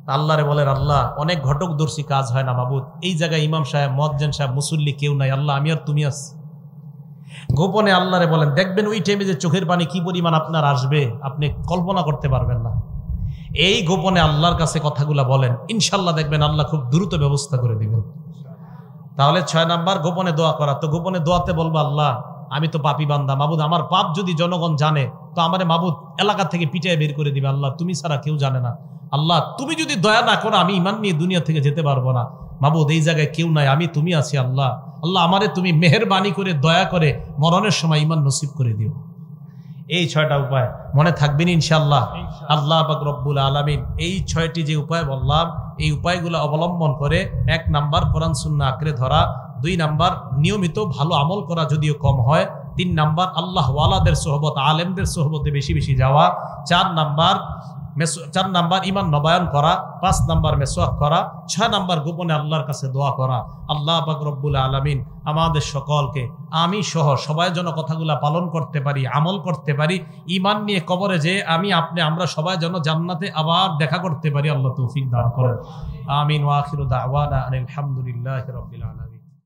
আল্লাহরে বলেন, আল্লাহ, অনেক ঘটক দর্শী কাজ হয় না, মাবুদ। এই জায়গায় ইমাম সাহেব মজ্জেন সাহেব, মুসল্লি কেউ নাই। আল্লাহ, আমি আর তুমি আছি। গোপনে আল্লাহরে বলেন, দেখবেন ওই টাইমে যে চোখের পানি কি পরিমাণ আপনার আসবে, আপনি কল্পনা করতে পারবেন না। এই গোপনে আল্লাহর কাছে কথাগুলা বলেন ইনশাল্লাহ দেখবেন আল্লাহ খুব দ্রুত ব্যবস্থা করে দিবেন। তাহলে ছয় নাম্বার, গোপনে দোয়া করা। তো গোপনে দোয়াতে বলব, আল্লাহ, আমি তো পাপি বান্দা। মাবুদ, আমার পাপ যদি জনগণ জানে, তো আমার মাবুদ এলাকা থেকে পিটায় বের করে দিবে। আল্লাহ, তুমি ছাড়া কেউ জানে না। আল্লাহ, তুমি যদি দয়া না করো, আমি ইমান নিয়ে দুনিয়া থেকে যেতে পারব না। মাবুদ, এই জায়গায় কেউ নাই, আমি, তুমি আছি, আল্লাহ। আল্লাহ আমারে তুমি মেহরবানি করে দয়া করে মরণের সময় ইমান নসিব করে দিও। এই ছয়টা উপায় মনে থাকবেন ইনশাল্লাহ আল্লাহ পাক রব্বুল আলমিন এই ছয়টি যে উপায় বললাম এই উপায়গুলো অবলম্বন করে এক নাম্বার কোরআন সুন্না আঁকড়ে ধরা দুই নাম্বার নিয়মিত ভালো আমল করা যদিও কম হয় তিন নাম্বার আল্লাহ ওয়ালাদের সোহবত আলেমদের সোহবতে বেশি বেশি যাওয়া চার নাম্বার চার নাম্বার ইমান নবায়ন করা, পাঁচ নাম্বার মেসোয়াক করা, ছয় নাম্বার গোপনে আল্লাহর কাছে দোয়া করা। আল্লাহ পাক রব্বুল আলমিন আমাদের সকলকে, আমি সহ সবাই যেন কথাগুলা পালন করতে পারি, আমল করতে পারি ইমান নিয়ে কবরে যে আমি আপনি, আমরা সবাই যেন জান্নাতে আবার দেখা করতে পারি, আল্লাহ তৌফিক দান করেন। আমিন ওয়াখির আলহামদুলিল্লাহ রবিল আলম